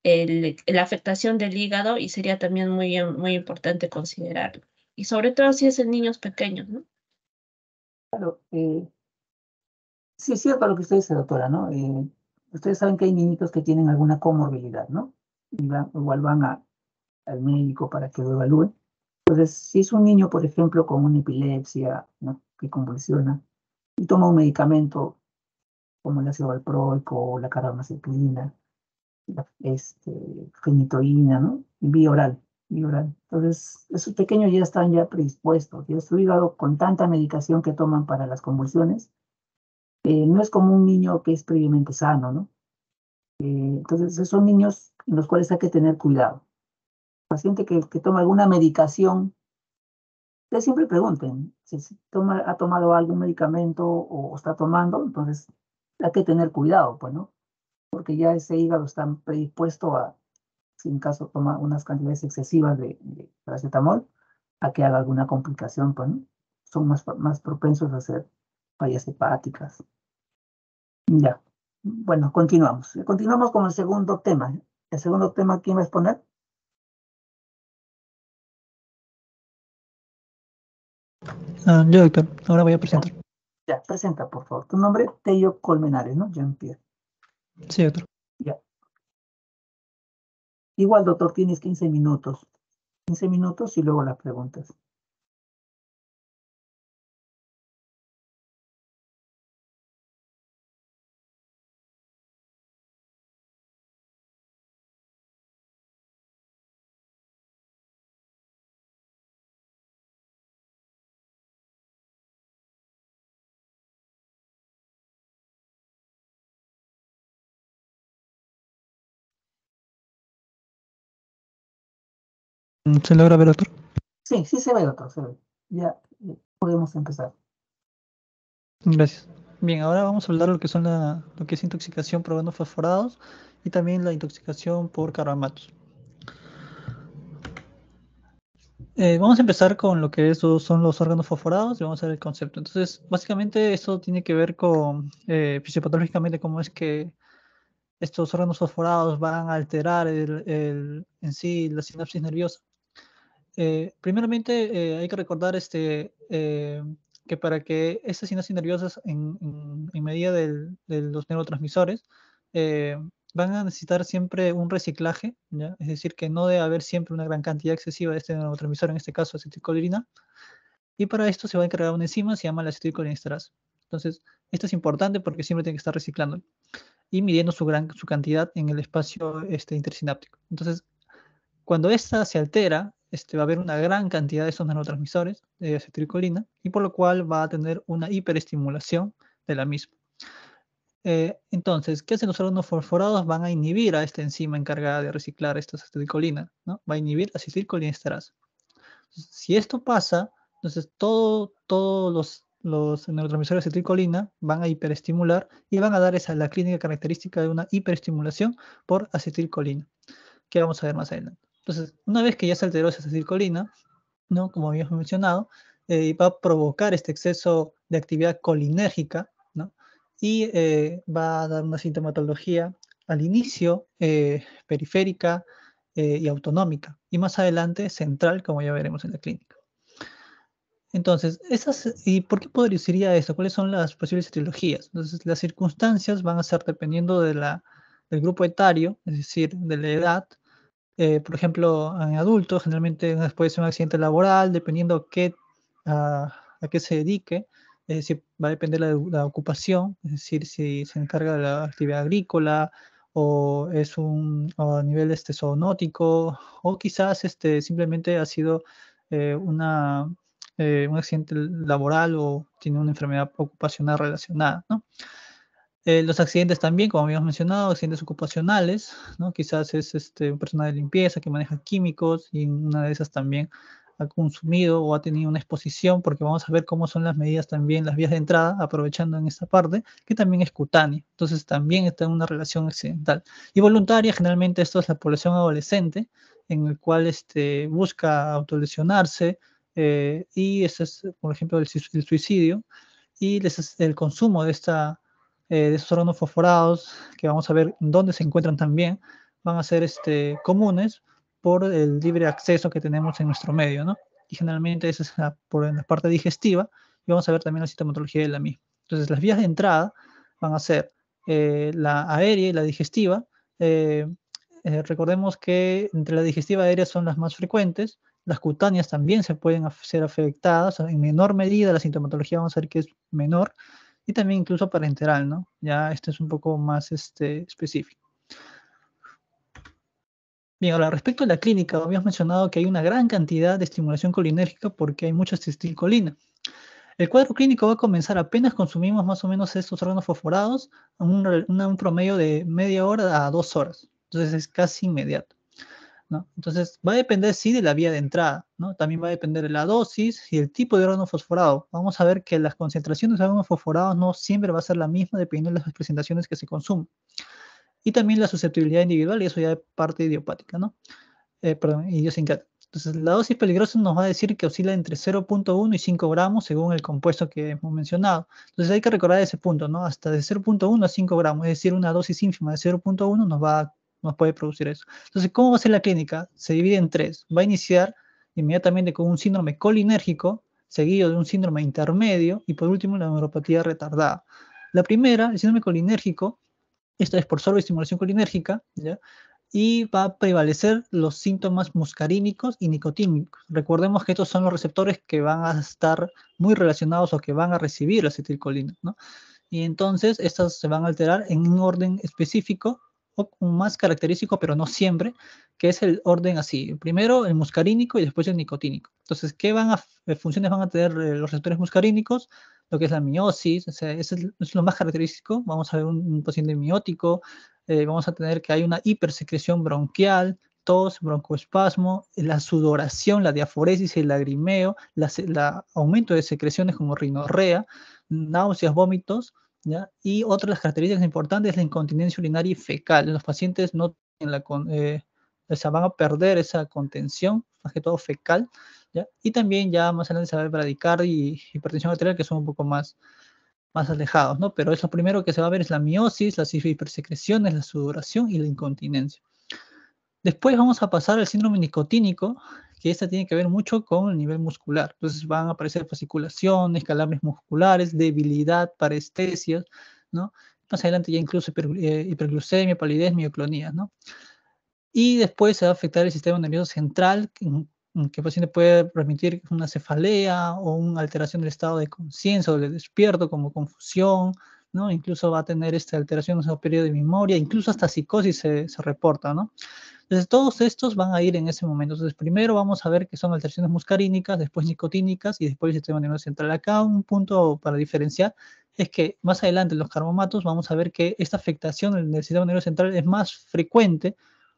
eh, la afectación del hígado y sería también muy, muy importante considerarlo. Y sobre todo si es en niños pequeños, ¿no? Claro, Sí, es cierto lo que usted dice, doctora, ¿no? Eh, ustedes saben que hay niñitos que tienen alguna comorbilidad, ¿no? igual van al médico para que lo evalúen. Entonces, si es un niño, por ejemplo, con una epilepsia, ¿no? Que convulsiona y toma un medicamento como el ácido valproico o la carbamazepina, este, fenitoína, ¿no? Vía oral, vía oral. Entonces, esos pequeños ya están ya predispuestos, ya su hígado con tanta medicación que toman para las convulsiones, no es como un niño que es previamente sano, ¿no? Eh, entonces, son niños en los cuales hay que tener cuidado. Paciente que, toma alguna medicación, ustedes siempre pregunten si toma, ha tomado algún medicamento o, está tomando, entonces hay que tener cuidado, pues, ¿no? Porque ya ese hígado está predispuesto a, si en caso toma unas cantidades excesivas de, de paracetamol, a que haga alguna complicación, pues, ¿no? Son más, más propensos a hacer fallas hepáticas. Ya. Bueno, continuamos. Continuamos con el segundo tema. El segundo tema, ¿quién va a exponer? Ah, yo, doctor. Ahora voy a presentar. Ya, presenta, por favor. Tu nombre, Tello Colmenares, ¿no? Jean-Pierre. Sí, doctor. Ya. Igual, doctor, tienes 15 minutos. 15 minutos y luego las preguntas. ¿Se logra ver, doctor? Sí, sí se ve, doctor, se ve. Ya podemos empezar. Gracias. Bien, ahora vamos a hablar de lo que son la, lo que es intoxicación por órganos fosforados y también la intoxicación por carbamatos. Eh, vamos a empezar con lo que son los órganos fosforados y vamos a ver el concepto. Entonces, básicamente esto tiene que ver con eh, fisiopatológicamente cómo es que estos órganos fosforados van a alterar el, en sí la sinapsis nerviosa. Eh, primeramente, eh, hay que recordar este, eh, que para que estas sinapsis nerviosas, en, en, medida de los neurotransmisores, van a necesitar siempre un reciclaje, es decir, que no debe haber siempre una gran cantidad excesiva de este neurotransmisor, en este caso acetilcolina, y para esto se va a encargar una enzima, se llama la acetilcolinesterasa. Entonces, esto es importante porque siempre tiene que estar reciclando y midiendo su, gran, su cantidad en el espacio este, intersináptico. Entonces, cuando esta se altera, este, va a haber una gran cantidad de estos neurotransmisores de acetilcolina y por lo cual va a tener una hiperestimulación de la misma. Eh, entonces, ¿qué hacen los órganos fosforados? Van a inhibir a esta enzima encargada de reciclar esta acetilcolina, ¿no? Va a inhibir acetilcolinesterasa. Si esto pasa, entonces todo, todos los, los neurotransmisores de acetilcolina van a hiperestimular y van a dar esa, la clínica característica de una hiperestimulación por acetilcolina, que vamos a ver más adelante. Entonces, una vez que ya se alteró esa acetilcolina, ¿no? como habíamos mencionado, eh, va a provocar este exceso de actividad colinérgica y eh, va a dar una sintomatología al inicio eh, periférica eh, y autonómica y más adelante central, como ya veremos en la clínica. Entonces, esas, ¿y por qué podría esto? ¿Cuáles son las posibles etiologías? Entonces, las circunstancias van a ser dependiendo de la, del grupo etario, es decir, de la edad. Por ejemplo, en adultos, generalmente después de un accidente laboral, dependiendo qué, a qué se dedique, es decir, va a depender de la, ocupación, es decir, si se encarga de la actividad agrícola o es un a nivel este, zoonótico o quizás este, simplemente ha sido eh, una, eh, un accidente laboral o tiene una enfermedad ocupacional relacionada, ¿no? Eh, los accidentes también, como habíamos mencionado, accidentes ocupacionales, ¿no? Quizás es este, una persona de limpieza que maneja químicos y una de esas también ha consumido o ha tenido una exposición, porque vamos a ver cómo son las medidas también, las vías de entrada, aprovechando en esta parte, que también es cutánea. Entonces también está en una relación accidental. Y voluntaria, generalmente esto es la población adolescente, en el cual este, busca autolesionarse, eh, y ese es, por ejemplo, el, suicidio, y el consumo de, esta, eh, de estos órganos fosforados, que vamos a ver dónde se encuentran también, van a ser este, comunes, por el libre acceso que tenemos en nuestro medio, ¿no? Y generalmente esa es la, por la parte digestiva, y vamos a ver también la sintomatología de la misma. Entonces, las vías de entrada van a ser eh, la aérea y la digestiva. Eh, eh, recordemos que entre la digestiva y aérea son las más frecuentes, las cutáneas también se pueden ser afectadas, en menor medida la sintomatología vamos a ver que es menor, y también incluso parenteral, ¿no? Ya este es un poco más este, específico. Bien, ahora respecto a la clínica, habíamos mencionado que hay una gran cantidad de estimulación colinérgica porque hay mucha acetilcolina. El cuadro clínico va a comenzar apenas consumimos más o menos estos órganos fosforados, un, un promedio de media hora a dos horas. Entonces es casi inmediato. ¿No? Entonces va a depender, sí, de la vía de entrada, ¿no? También va a depender de la dosis y el tipo de órgano fosforado. Vamos a ver que las concentraciones de órganos fosforados no siempre va a ser la misma dependiendo de las presentaciones que se consumen y también la susceptibilidad individual, y eso ya es parte idiopática, ¿no? Eh, perdón, idiosincrática. Entonces, la dosis peligrosa nos va a decir que oscila entre 0.1 y 5 gramos según el compuesto que hemos mencionado. Entonces, hay que recordar ese punto, ¿no? Hasta de 0.1 a 5 gramos, es decir, una dosis ínfima de 0.1 nos, va, nos puede producir eso. Entonces, ¿cómo va a ser la clínica? Se divide en tres. Va a iniciar inmediatamente con un síndrome colinérgico, seguido de un síndrome intermedio y por último la neuropatía retardada. La primera, el síndrome colinérgico, esta es por sobreestimulación colinérgica, ¿ya? y va a prevalecer los síntomas muscarínicos y nicotínicos. Recordemos que estos son los receptores que van a estar muy relacionados o que van a recibir la acetilcolina, ¿no? Y entonces estas se van a alterar en un orden específico más característico, pero no siempre, que es el orden así. Primero el muscarínico y después el nicotínico. Entonces, ¿qué van a, funciones van a tener eh, los receptores muscarínicos? lo que es la miosis, o eso es, lo más característico. Vamos a ver un, paciente miótico, eh, vamos a tener que hay una hipersecreción bronquial, tos, broncoespasmo, la sudoración, la diaforesis, el lagrimeo, la, aumento de secreciones como rinorrea, náuseas, vómitos, y otra de las características importantes es la incontinencia urinaria y fecal. Los pacientes no la, eh, van a perder esa contención, más que todo fecal, y también ya más adelante se va a ver bradicardia y hipertensión arterial, que son un poco más, más alejados, ¿no? Pero es lo primero que se va a ver es la miosis, las hipersecreciones, la sudoración y la incontinencia. Después vamos a pasar al síndrome nicotínico, que esta tiene que ver mucho con el nivel muscular. Entonces van a aparecer fasciculaciones, calambres musculares, debilidad, parestesias, ¿no? más adelante ya incluso hiper- eh, hiperglucemia, palidez, mioclonía, ¿no? Y después se va a afectar el sistema nervioso central, que, el paciente puede permitir una cefalea o una alteración del estado de conciencia o de despierto, como confusión, ¿no? Incluso va a tener esta alteración en el periodo de memoria, incluso hasta psicosis se, se reporta, ¿no? Entonces, todos estos van a ir en ese momento. Entonces, primero vamos a ver que son alteraciones muscarínicas, después nicotínicas y después el sistema nervioso central. Acá un punto para diferenciar es que más adelante en los carbomatos vamos a ver que esta afectación del, del sistema nervioso central es más frecuente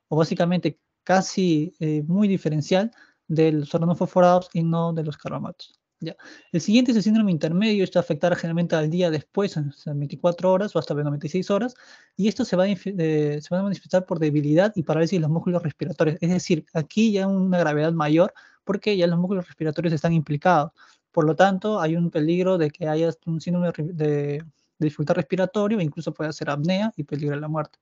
o básicamente casi eh, muy diferencial de los órganos fosforados y no de los carbomatos. ¿Ya? El siguiente es el síndrome intermedio, esto afectará generalmente al día después, en 24 horas o hasta 96 horas, y esto se va, a, eh, se va a manifestar por debilidad y parálisis de los músculos respiratorios. Es decir, aquí ya una gravedad mayor porque ya los músculos respiratorios están implicados. Por lo tanto, hay un peligro de que haya un síndrome de- de dificultad respiratoria e incluso puede ser apnea y peligro de la muerte.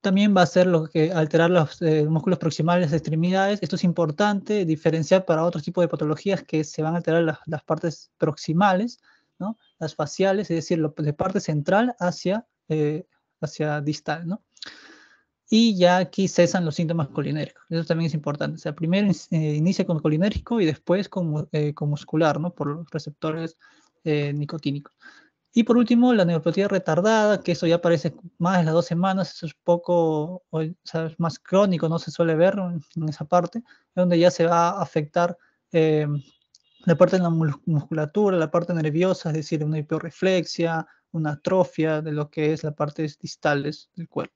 También va a ser lo que alterar los eh, músculos proximales de extremidades. Esto es importante diferenciar para otros tipos de patologías que se van a alterar las, las partes proximales, ¿no? las faciales, es decir, lo- de parte central hacia, eh, hacia distal. ¿no? Y ya aquí cesan los síntomas colinérgicos. Eso también es importante. O sea, primero eh, inicia con colinérgico y después con, eh, con muscular, ¿no? por los receptores eh, nicotínicos. Y por último, la neuropatía retardada, que eso ya aparece más de las dos semanas, eso es poco, o sea, es más crónico, no se suele ver en, esa parte, donde ya se va a afectar eh, la parte de la mus- musculatura, la parte nerviosa, es decir, una hiperreflexia, una atrofia de lo que es la parte distales del cuerpo.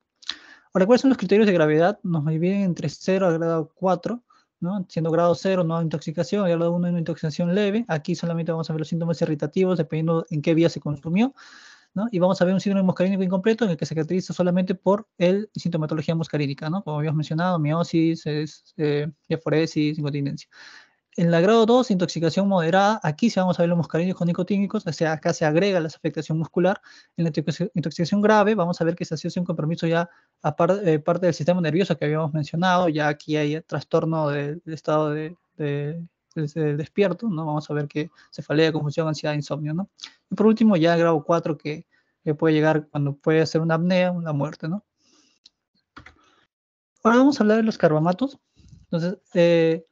Ahora, ¿cuáles son los criterios de gravedad? Nos dividen entre 0 a grado 4, Siendo grado 0 no intoxicación, y grado 1 una intoxicación leve. Aquí solamente vamos a ver los síntomas irritativos dependiendo en qué vía se consumió. Y vamos a ver un síndrome muscarínico incompleto en el que se caracteriza solamente por el sintomatología muscarínica, ¿no? Como habíamos mencionado, miosis, es, eh, incontinencia. En la grado 2, intoxicación moderada, aquí vamos a ver los muscarínicos nicotínicos, o sea, acá se agrega la afectación muscular. En la intoxi- intoxicación grave, vamos a ver que se asocia un compromiso ya a eh, parte del sistema nervioso que habíamos mencionado, ya aquí hay trastorno del estado de, de- de- de despierto, ¿no? Vamos a ver que cefalea, confusión, ansiedad, insomnio, ¿no? Y por último, ya el grado 4 que, que puede llegar cuando puede hacer una apnea, una muerte, ¿no? Ahora vamos a hablar de los carbamatos. Entonces, eh,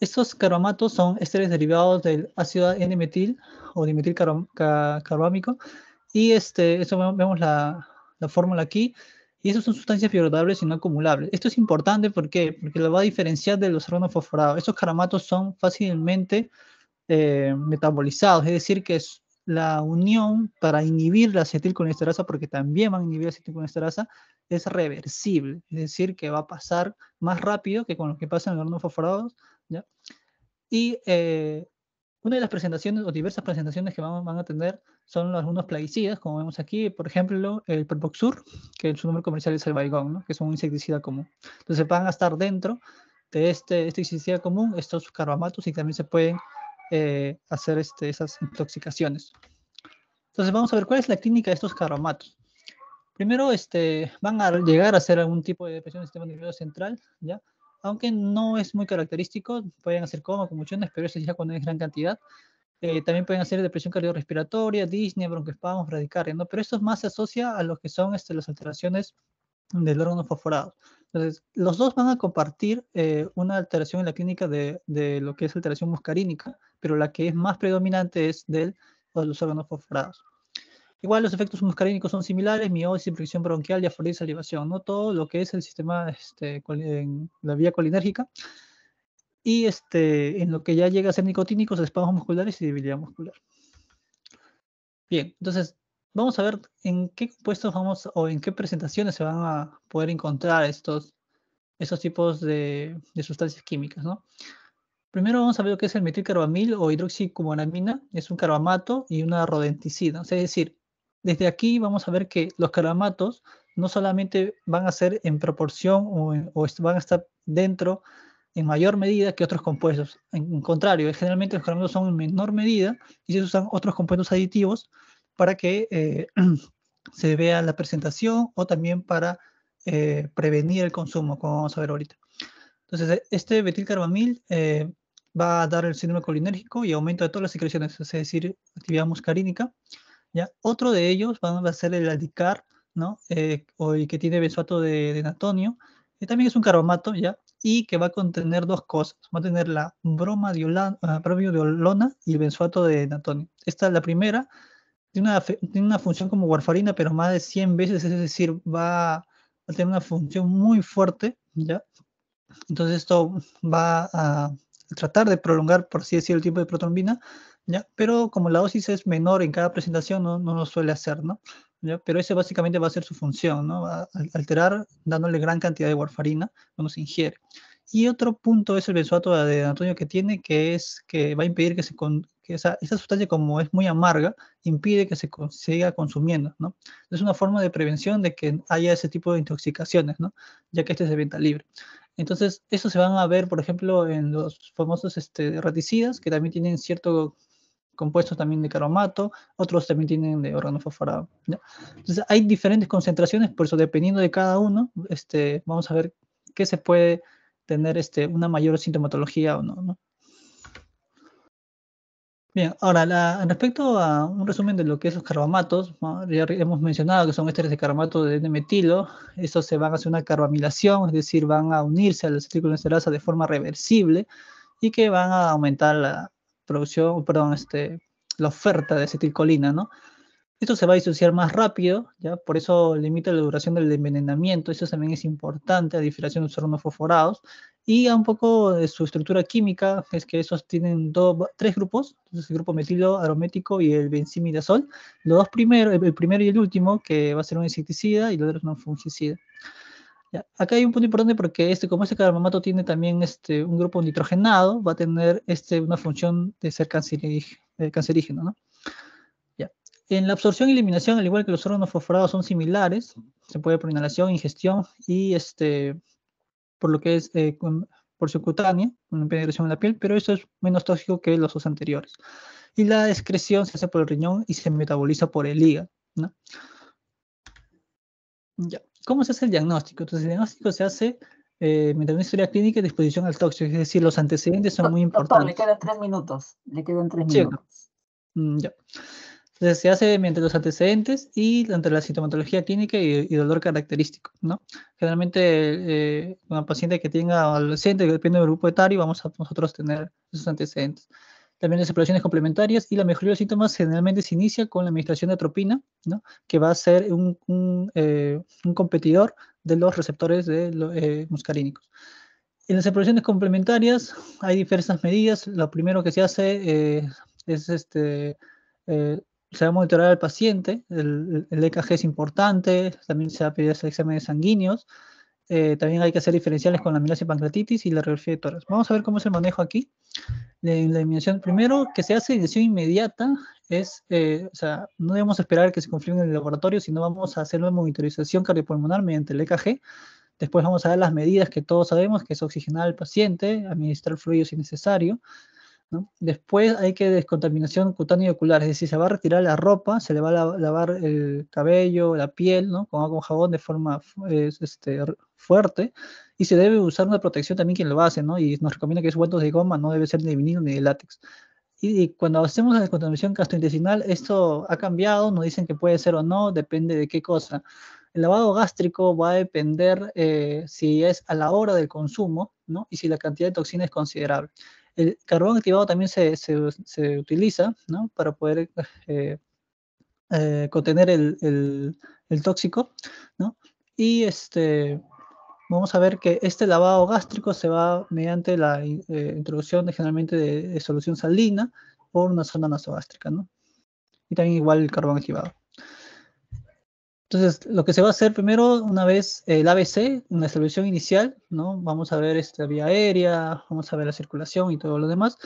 estos carbamatos son esteres derivados del ácido N-metil o dimetil ca- carbámico. Y este, eso ve- vemos la, la fórmula aquí. Y esas son sustancias biodegradables y no acumulables. Esto es importante ¿por qué? porque lo va a diferenciar de los órganos fosforados. Estos carbamatos son fácilmente eh, metabolizados, es decir, que es la unión para inhibir la acetilcolinesterasa, porque también van a inhibir la acetilcolinesterasa, es reversible, es decir, que va a pasar más rápido que con lo que pasa en los órganos fosforados. ¿Ya? Y eh, una de las presentaciones o diversas presentaciones que van, van a tener son algunos plaguicidas, como vemos aquí, por ejemplo, el Perboxur, que su nombre comercial es el Baigón, ¿no? que es un insecticida común. Entonces van a estar dentro de este, este insecticida común estos carbamatos y también se pueden eh, hacer este, esas intoxicaciones. Entonces vamos a ver cuál es la clínica de estos carbamatos. Primero, este, van a llegar a hacer algún tipo de depresión del sistema nervioso central, ¿ya? Aunque no es muy característico, pueden hacer coma, convulsiones, pero eso ya cuando es gran cantidad. Eh, también pueden hacer depresión cardiorrespiratoria, disnea, broncoespasmos, bradicardia, ¿no? Pero esto más se asocia a lo que son este, las alteraciones del órgano fosforado. Entonces, los dos van a compartir eh, una alteración en la clínica de, de, lo que es alteración muscarínica, pero la que es más predominante es del, de los órganos fosforados. Igual los efectos muscarínicos son similares, miosis, infección bronquial, diaforesis, salivación, ¿no? Todo lo que es el sistema, este, la vía colinérgica. Y este, en lo que ya llega a ser nicotínicos, espasmos musculares y debilidad muscular. Bien, entonces vamos a ver en qué compuestos vamos o en qué presentaciones se van a poder encontrar estos, estos tipos de, sustancias químicas, ¿no? Primero vamos a ver lo que es el metilcarbamil o hidroxicumonamina. Es un carbamato y una rodenticida. Es decir, desde aquí vamos a ver que los carbamatos no solamente van a ser en proporción o, o van a estar dentro en mayor medida que otros compuestos. En, en contrario, generalmente los carbamatos son en menor medida y se usan otros compuestos aditivos para que eh, se vea la presentación o también para eh, prevenir el consumo, como vamos a ver ahorita. Entonces, este metilcarbamil eh, va a dar el síndrome colinérgico y aumento de todas las secreciones, es decir, actividad muscarínica. ¿Ya? Otro de ellos van a ser el Aldicar, ¿no? Eh, o el que tiene benzoato de, de natonio, que también es un carbomato, ¿ya? Y que va a contener dos cosas. Va a tener la broma de olona y el benzoato de natonio. Esta es la primera. Tiene una, tiene una función como warfarina, pero más de 100 veces, es decir, va a tener una función muy fuerte, ¿ya? Entonces esto va a tratar de prolongar, por así decirlo, el tiempo de protrombina, ¿ya? Pero como la dosis es menor en cada presentación, no, no lo suele hacer, ¿no? ¿Ya? Pero ese básicamente va a ser su función, ¿no? Va a alterar dándole gran cantidad de warfarina cuando se ingiere. Y otro punto es el benzoato de Antonio que tiene, que es que va a impedir que, se que esa, esa, sustancia, como es muy amarga, impide que se siga consumiendo, ¿no? Es una forma de prevención de que haya ese tipo de intoxicaciones, ¿no? Ya que este es de venta libre. Entonces, eso se van a ver, por ejemplo, en los famosos este, raticidas, que también tienen cierto compuestos también de carbomato, otros también tienen de órgano fosforado. ¿ya? Entonces, hay diferentes concentraciones, por eso dependiendo de cada uno, este, vamos a ver qué se puede tener este, una mayor sintomatología o no. ¿no? Bien, ahora, la, respecto a un resumen de lo que es los carbamatos, ¿no? ya hemos mencionado que son ésteres de carbomato de N-metilo, estos se van a hacer una carbamilación, es decir, van a unirse a la acetilcolinesterasa de forma reversible y que van a aumentar la producción, perdón, este, la oferta de acetilcolina, ¿no? Esto se va a disociar más rápido, ¿ya? Por eso limita la duración del envenenamiento, eso también es importante, a diferencia de los hornos fosforados, y un poco de su estructura química, es que esos tienen dos, tres grupos, entonces el grupo metilo aromético y el benzimidazol. Los dos primeros, el primero y el último, que va a ser un insecticida y el otro es un fungicida. Acá hay un punto importante porque este, como este carbamato tiene también este, un grupo nitrogenado, va a tener este, una función de ser eh, cancerígeno. ¿no? Ya. En la absorción y eliminación, al igual que los órganos fosforados son similares, se puede por inhalación, ingestión y este, por lo que es eh, por subcutánea, una penetración en la piel, pero eso es menos tóxico que los dos anteriores. Y la excreción se hace por el riñón y se metaboliza por el hígado. ¿no? Ya. ¿Cómo se hace el diagnóstico? Entonces, el diagnóstico se hace eh, mediante una historia clínica y disposición al tóxico, es decir, los antecedentes son muy importantes. Doctor, le quedan tres minutos. Le quedan tres minutos. Sí, mm, ya. Entonces, se hace mediante los antecedentes y entre la sintomatología clínica y, y dolor característico, ¿no? Generalmente, eh, una paciente que tenga adolescente, que depende del grupo etario, vamos a nosotros tener esos antecedentes. También las operaciones complementarias y la mejoría de los síntomas generalmente se inicia con la administración de atropina, ¿no? que va a ser un, un, eh, competidor de los receptores de eh, muscarínicos. En las operaciones complementarias hay diversas medidas. Lo primero que se hace eh, es este, se va a monitorar al paciente, el, el, EKG es importante, también se va a pedir exámenes sanguíneos, eh, también hay que hacer diferenciales con la amilosis pancreatitis y la radiografía de tórax. Vamos a ver cómo es el manejo aquí. La, la eliminación, primero, que se hace eliminación inmediata, es, eh, o sea, no debemos esperar que se confirme en el laboratorio, sino vamos a hacer una monitorización cardiopulmonar mediante el EKG. Después vamos a ver las medidas que todos sabemos, que es oxigenar al paciente, administrar fluidos si necesario, ¿no? Después hay que descontaminación cutánea y ocular, es decir, se va a retirar la ropa, se le va a lavar el cabello, la piel, ¿no? con agua con jabón de forma este, fuerte, y se debe usar una protección también quien lo hace, ¿no? y nos recomienda que es guantes de goma, no debe ser ni de vinilo ni de látex. Y, y, cuando hacemos la descontaminación gastrointestinal, esto ha cambiado, nos dicen que puede ser o no, depende de qué cosa. El lavado gástrico va a depender eh, si es a la hora del consumo, ¿no? Y si la cantidad de toxina es considerable. El carbón activado también se, se, se utiliza ¿no? para poder eh, eh, contener el, el, el, tóxico. ¿no? Y este, vamos a ver que este lavado gástrico se va mediante la eh, introducción de, generalmente de, de, solución salina por una zona nasogástrica. ¿no? Y también igual el carbón activado. Entonces, lo que se va a hacer primero, una vez el ABC, una solución inicial, ¿no? Vamos a ver esta vía aérea, vamos a ver la circulación y todo lo demás,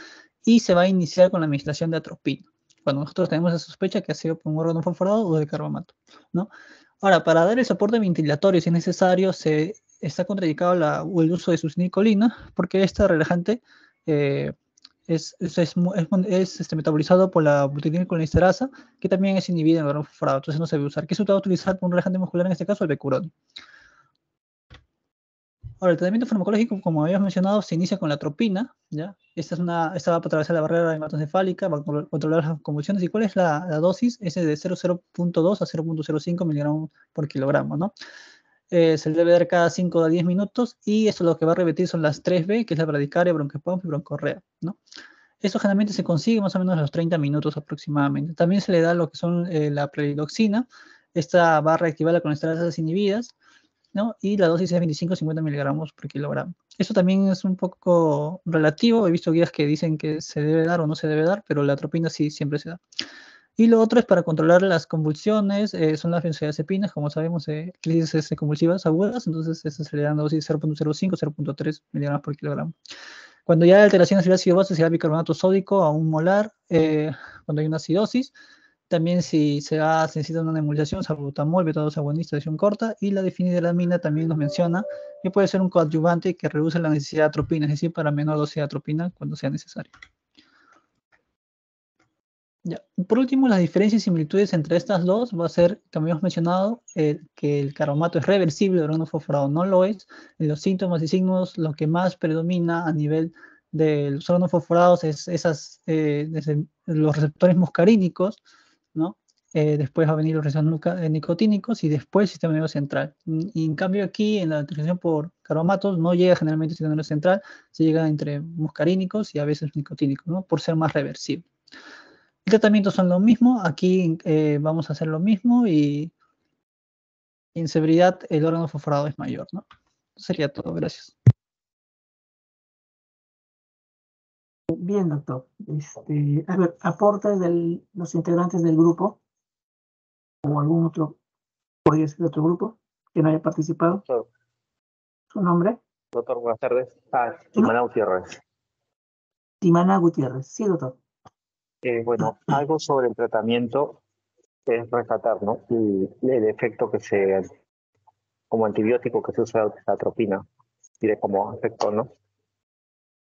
y se va a iniciar con la administración de atropina. Cuando nosotros tenemos la sospecha que ha sido por un órgano fosforado o de carbamato, ¿no? Ahora, para dar el soporte ventilatorio, si es necesario, se está contraindicado la, el uso de succinilcolina, porque esta relajante eh, es, es, es, es este, metabolizado por la butinilcolinesterasa, que también es inhibida en el órgano entonces no se debe usar. ¿Qué se va a utilizar por un relajante muscular en este caso? El becurón. Ahora, el tratamiento farmacológico, como habíamos mencionado, se inicia con la atropina, ¿ya? Esta, es una, esta va a atravesar la barrera hematocefálica, va a controlar las convulsiones. ¿Y cuál es la, la dosis? Es de 0,0.2 a 0.05 miligramos por kilogramo, ¿no? Eh, se debe dar cada 5 a 10 minutos y eso lo que va a repetir son las 3B, que es la bradicardia, bronquipompa y broncorrea, ¿no? Eso generalmente se consigue más o menos a los 30 minutos aproximadamente. También se le da lo que son eh, la prelidoxina. Esta va a reactivar la colesterolas inhibidas, ¿no? Y la dosis es 25-50 miligramos por kilogramo. Eso también es un poco relativo. He visto guías que dicen que se debe dar o no se debe dar, pero la atropina sí siempre se da. Y lo otro es para controlar las convulsiones, eh, son las benzodiazepinas, como sabemos, eh, crisis convulsivas agudas, entonces eso se le dan dosis 0.05, 0.3 miligramos por kilogramo. Cuando ya hay alteraciones de ácido base, se da bicarbonato sódico a un molar, eh, cuando hay una acidosis. También si se, ha, se necesita una nebulización, salbutamol, beta-2 agonista, acción corta, y la difinidelamina también nos menciona que puede ser un coadyuvante que reduce la necesidad de atropina, es decir, para menor dosis de atropina cuando sea necesario. Por último, las diferencias y similitudes entre estas dos va a ser, como hemos mencionado, que el carbomato es reversible, el órgano fosforado no lo es. En los síntomas y signos, lo que más predomina a nivel de los órganos fosforados es esas, eh, los receptores muscarínicos, ¿no? Eh, después va a venir los receptores nicotínicos y después el sistema nervioso central. En cambio aquí, en la detección por carbomatos, no llega generalmente al sistema nervioso central, se llega entre muscarínicos y a veces nicotínicos, ¿no? Por ser más reversible. El tratamiento son lo mismo, aquí eh, vamos a hacer lo mismo y en severidad el órgano fosforado es mayor, ¿no? Sería todo, gracias. Bien, doctor. Este, a ver, aportes de los integrantes del grupo o algún otro, podría ser otro grupo que no haya participado. ¿Su nombre? Doctor, buenas tardes. Ah, Timana Gutiérrez. Timana Gutiérrez. Sí, doctor. Eh, bueno, algo sobre el tratamiento es rescatar, ¿no? Y el efecto que se, como antibiótico que se usa la atropina, y de como efecto, ¿no?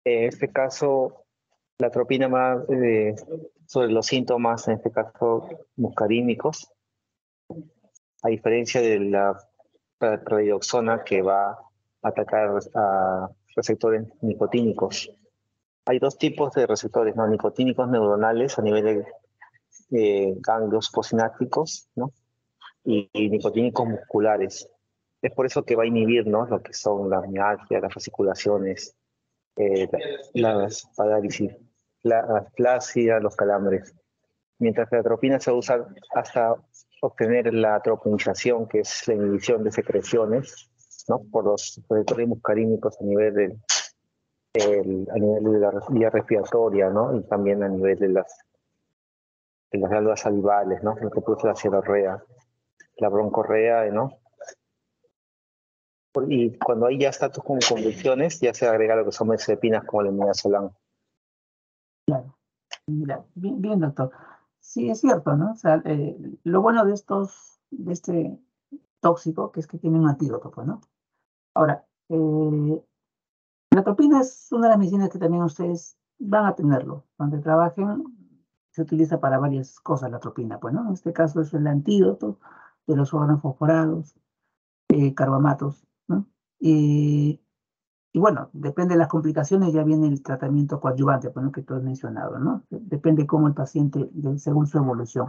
En este caso, la atropina más eh, sobre los síntomas, en este caso muscarínicos, a diferencia de la predioxona que va a atacar a receptores nicotínicos hay dos tipos de receptores no nicotínicos neuronales a nivel de eh, ganglios posinápticos ¿no? y, nicotínicos musculares. Es por eso que va a inhibir ¿no? lo que son las mialgias, las fasciculaciones, eh, las parálisis, la plasia, los calambres. Mientras que la atropina se usa hasta obtener la atropinización, que es la inhibición de secreciones, ¿no? por los receptores muscarínicos a nivel del a nivel de la vía respiratoria, ¿no? Y también a nivel de las, de las glándulas salivales, ¿no? Lo que produce la cialorrea, la broncorrea, ¿no? Y cuando hay ya estatus con convulsiones, ya se agrega lo que son mesepinas como la midazolam. Claro. bien, bien, doctor. Sí, es cierto, ¿no? O sea, eh, lo bueno de estos, de este tóxico, que es que tiene un antídoto, pues, ¿no? Ahora, eh, la atropina es una de las medicinas que también ustedes van a tenerlo. Cuando trabajen, se utiliza para varias cosas la atropina. Pues, ¿no? En este caso es el antídoto de los órganos fosforados, eh, carbamatos. ¿no? Y, bueno, depende de las complicaciones, ya viene el tratamiento coadyuvante, pues, ¿no? que tú has mencionado. ¿no? Depende cómo el paciente, según su evolución.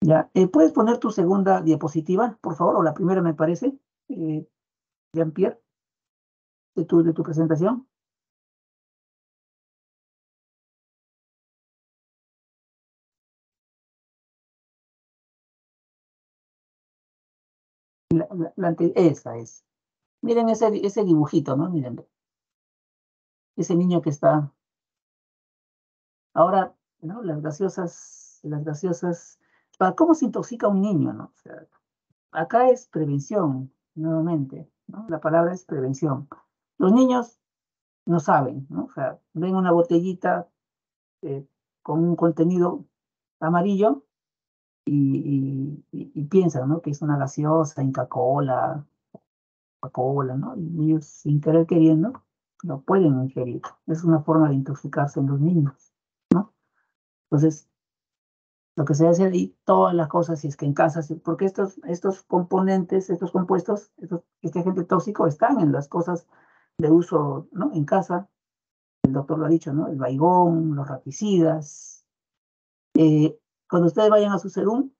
Ya, eh, ¿Puedes poner tu segunda diapositiva, por favor? O la primera, me parece, eh, Jean-Pierre de tu, de tu presentación? La, esa es. Miren ese, ese dibujito, ¿no? Miren. Ese niño que está. Ahora, ¿no? Las gaseosas, las gaseosas. ¿Cómo se intoxica un niño, no? Acá es prevención, nuevamente, ¿no? La palabra es prevención. Los niños no saben, ¿no? O sea, ven una botellita eh, con un contenido amarillo y, piensan, ¿no? Que es una gaseosa, Inca Cola, Coca-Cola, ¿no? Y ellos, sin querer queriendo, lo pueden ingerir. Es una forma de intoxicarse en los niños, ¿no? Entonces, Lo que se hace ahí, todas las cosas, si es que en casa, porque estos, estos componentes, estos compuestos, estos, este agente tóxico están en las cosas de uso, ¿no? En casa, el doctor lo ha dicho, ¿no? El baigón, los raticidas. Eh, cuando ustedes vayan a su serum,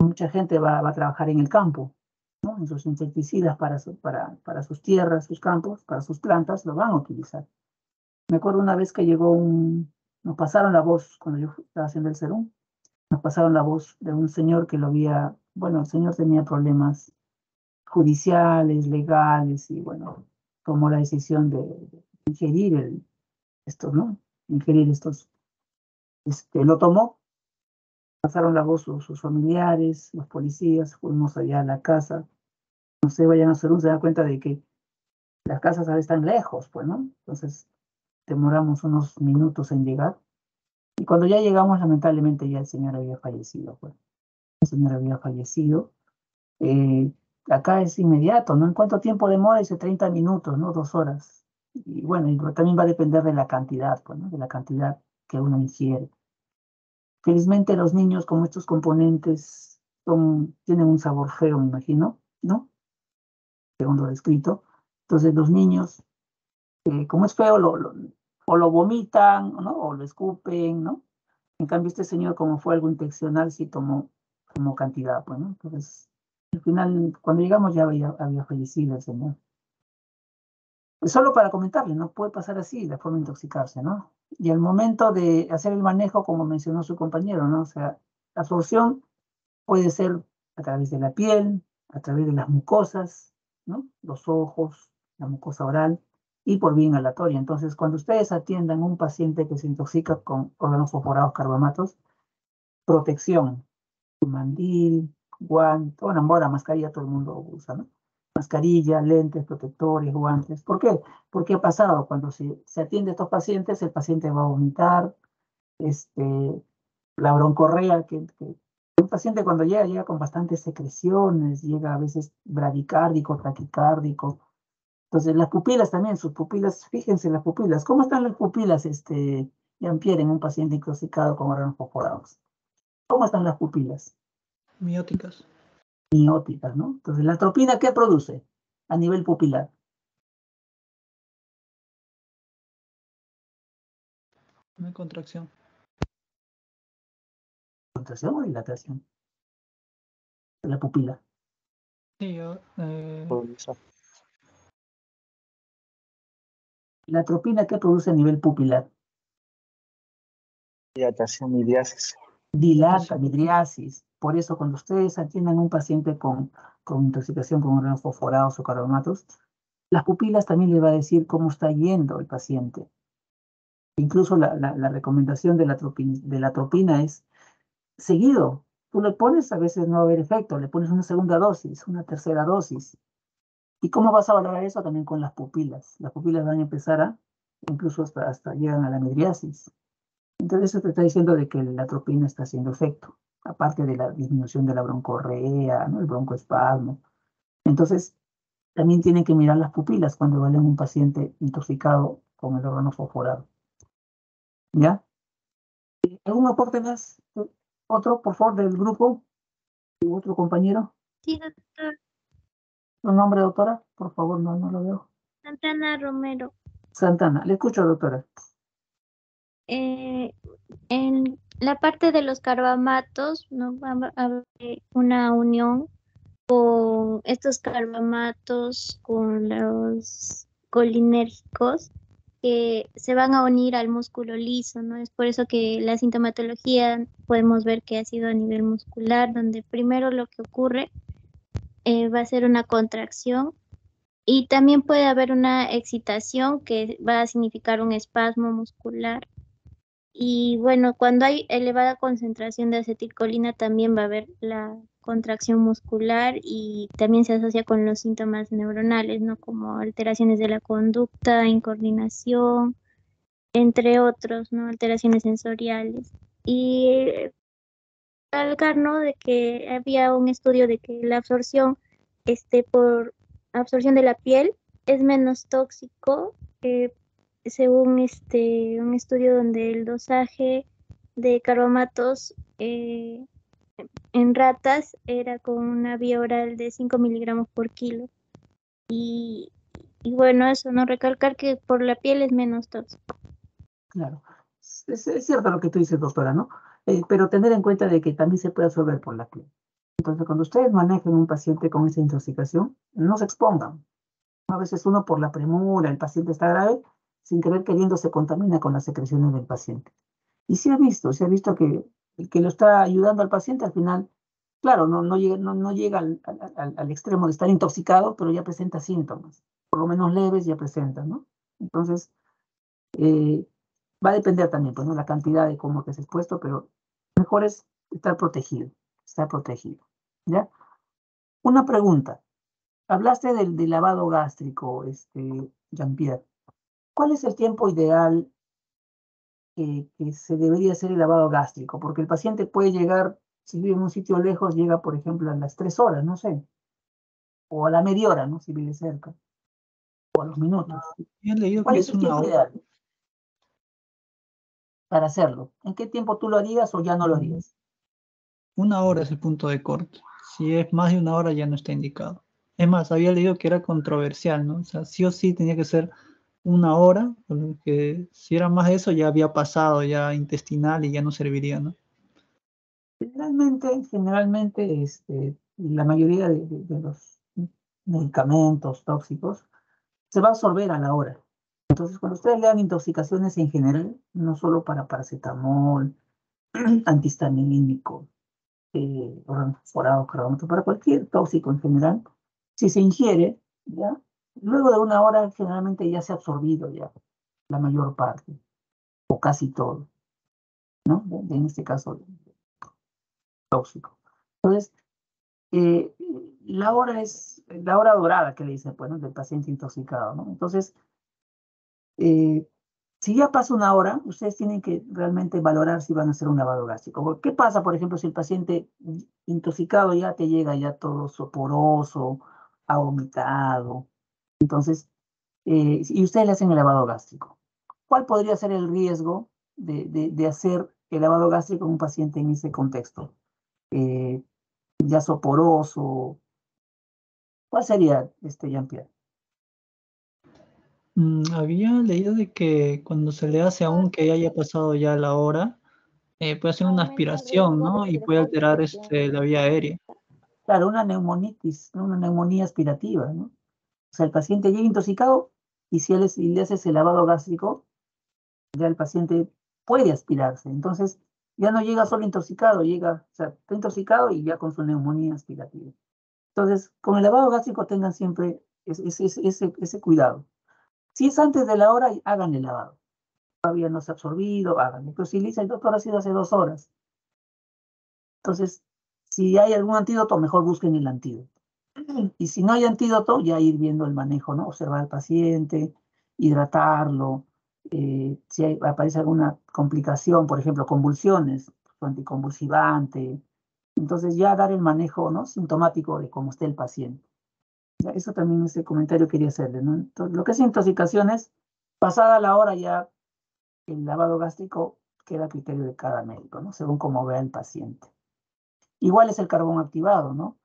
mucha gente va, va a trabajar en el campo, ¿no? En sus insecticidas para, su- para, para sus tierras, sus campos, para sus plantas, lo van a utilizar. Me acuerdo una vez que llegó un, nos pasaron la voz cuando yo estaba haciendo el serum, nos pasaron la voz de un señor que lo había, bueno, el señor tenía problemas judiciales, legales, y bueno, tomó la decisión de, de ingerir el, esto, ¿no? Ingerir estos, este, lo tomó, pasaron la voz sus, sus familiares, los policías, fuimos allá a la casa, no sé, vayan a hacer un, se dan cuenta de que las casas a veces están lejos, pues, ¿no? Entonces, demoramos unos minutos en llegar, y cuando ya llegamos, lamentablemente ya el señor había fallecido, pues. El señor había fallecido. Eh, acá es inmediato, ¿no? ¿En cuánto tiempo demora? Dice 30 minutos, ¿no? Dos horas. Y bueno, también va a depender de la cantidad, pues, ¿no? De la cantidad que uno ingiere. Felizmente los niños con estos componentes tienen un sabor feo, me imagino, ¿no? Según lo descrito. Entonces los niños, eh, como es feo, lo, lo- o lo vomitan, ¿no? O lo escupen, ¿no? En cambio, este señor, como fue algo intencional, sí tomó, tomó cantidad, pues, ¿no? Entonces, al final, cuando llegamos ya había, había fallecido el señor. Solo para comentarle, no puede pasar así, la forma de intoxicarse, ¿no? Y al momento de hacer el manejo, como mencionó su compañero, ¿no? O sea, la absorción puede ser a través de la piel, a través de las mucosas, ¿no? Los ojos, la mucosa oral y por vía inhalatoria. Entonces, cuando ustedes atiendan a un paciente que se intoxica con órganos fosforados carbamatos, protección, mandil, guante, bueno, ahora mascarilla todo el mundo usa, ¿no? Mascarilla, lentes, protectores, guantes. ¿Por qué? Porque ha pasado, cuando se, se atiende a estos pacientes, el paciente va a vomitar, este, la broncorrea, que, que un paciente cuando llega, llega con bastantes secreciones, llega a veces bradicárdico, taquicárdico. Entonces, las pupilas también, sus pupilas, fíjense las pupilas. ¿Cómo están las pupilas, este, Jean-Pierre, en un paciente intoxicado con órganos fosforados? ¿Cómo están las pupilas? Mióticas. Mióticas, ¿no? Entonces, la atropina, ¿qué produce a nivel pupilar? Una contracción. ¿Contracción o dilatación? De la pupila. Sí, yo, eh, La atropina, ¿qué produce a nivel pupilar? Dilatación, midriasis. dilata, midriasis. Por eso, cuando ustedes atiendan a un paciente con, con intoxicación con órganos fosforados o carbonatos, las pupilas también le va a decir cómo está yendo el paciente. Incluso la, la, recomendación de la, atropina es seguido. Tú le pones, a veces no va a haber efecto, le pones una segunda dosis, una tercera dosis. ¿Y cómo vas a valorar eso? También con las pupilas. Las pupilas van a empezar a, incluso hasta, hasta llegan a la midriasis. Entonces eso te está diciendo de que la atropina está haciendo efecto, aparte de la disminución de la broncorrea, ¿no? el broncoespasmo. Entonces, también tienen que mirar las pupilas cuando evalúan un paciente intoxicado con el órgano fosforado. ¿Ya? ¿Algún aporte más? ¿Otro, por favor, del grupo? ¿Otro compañero? Sí, doctor. ¿Su nombre, doctora? Por favor, no, no lo veo. Santana Romero. Santana, le escucho, doctora. Eh, en la parte de los carbamatos, ¿no? va a haber una unión con estos carbamatos, con los colinérgicos, que se van a unir al músculo liso, ¿no? Es por eso que la sintomatología podemos ver que ha sido a nivel muscular, donde primero lo que ocurre eh, va a ser una contracción y también puede haber una excitación que va a significar un espasmo muscular. Y bueno, cuando hay elevada concentración de acetilcolina también va a haber la contracción muscular y también se asocia con los síntomas neuronales, ¿no? Como alteraciones de la conducta, incoordinación, entre otros, ¿no? Alteraciones sensoriales. Y recalcar, ¿no? De que había un estudio de que la absorción, este, por absorción de la piel es menos tóxico eh, según este un estudio donde el dosaje de carbamatos eh, en ratas era con una vía oral de 5 miligramos por kilo. Y, bueno, eso, no recalcar que por la piel es menos tóxico. Claro, es, es cierto lo que tú dices, doctora, ¿no? Eh, pero tener en cuenta de que también se puede absorber por la piel. Entonces, cuando ustedes manejen un paciente con esa intoxicación, no se expongan. A veces uno por la premura, el paciente está grave, sin querer queriendo se contamina con las secreciones del paciente. Y se ha visto, se ha visto que el que lo está ayudando al paciente al final, claro, no, no llega, no, no llega al, al, extremo de estar intoxicado, pero ya presenta síntomas, por lo menos leves ya presenta, ¿no? Entonces, eh, va a depender también, pues, ¿no? La cantidad de cómo que es expuesto, pero mejor es estar protegido, estar protegido, ¿ya? Una pregunta. Hablaste del, del lavado gástrico, este, Jean-Pierre. ¿Cuál es el tiempo ideal que, que, se debería hacer el lavado gástrico? Porque el paciente puede llegar, si vive en un sitio lejos, llega, por ejemplo, a las tres horas, no sé, o a la media hora, ¿no? Si vive cerca, o a los minutos. Yo he leído ¿Cuál que es es el tiempo hora. ideal para hacerlo? ¿En qué tiempo tú lo harías o ya no lo harías? Una hora es el punto de corte. Si es más de una hora ya no está indicado. Es más, había leído que era controversial, ¿no? O sea, sí o sí tenía que ser una hora, porque si era más eso ya había pasado ya intestinal y ya no serviría, ¿no? Generalmente, generalmente, este, la mayoría de, de- los medicamentos tóxicos se va a absorber a la hora. Entonces, cuando ustedes lean intoxicaciones en general, no solo para paracetamol, antihistamínico, eh, para cualquier tóxico en general, si se ingiere, ya, luego de una hora generalmente ya se ha absorbido ya la mayor parte, o casi todo, ¿no? En este caso, tóxico. Entonces, eh, la hora es la hora dorada que le dicen, pues, ¿no? del paciente intoxicado, ¿no? Entonces, eh, si ya pasa una hora, ustedes tienen que realmente valorar si van a hacer un lavado gástrico. ¿Qué pasa, por ejemplo, si el paciente intoxicado ya te llega ya todo soporoso, ha vomitado? Entonces, eh, y ustedes le hacen el lavado gástrico. ¿Cuál podría ser el riesgo de, de, de hacer el lavado gástrico en un paciente en ese contexto? Eh, ya soporoso. ¿Cuál sería este Jean-Pierre? Mm, había leído de que cuando se le hace aún que haya pasado ya la hora, eh, puede hacer una aspiración, ¿no? Y puede alterar este, la vía aérea. Claro, una neumonitis, ¿no? una neumonía aspirativa, ¿no? O sea, el paciente llega intoxicado y si, le haces el lavado gástrico, ya el paciente puede aspirarse. Entonces, ya no llega solo intoxicado, llega, o sea, está intoxicado y ya con su neumonía aspirativa. Entonces, con el lavado gástrico tengan siempre ese, ese, ese, ese cuidado. Si es antes de la hora, hagan el lavado. Todavía no se ha absorbido, háganlo. Pero si le dice el doctor ha sido hace dos horas. Entonces, si hay algún antídoto, mejor busquen el antídoto. Y si no hay antídoto, ya ir viendo el manejo, ¿no? Observar al paciente, hidratarlo. eh, si aparece alguna complicación, por ejemplo, convulsiones, anticonvulsivante. Entonces, ya dar el manejo, ¿no? Sintomático de cómo esté el paciente. Eso también ese comentario quería hacerle, ¿no? Entonces, lo que es intoxicaciones, pasada la hora ya el lavado gástrico queda a criterio de cada médico, ¿no? Según cómo vea el paciente. Igual es el carbón activado, ¿no?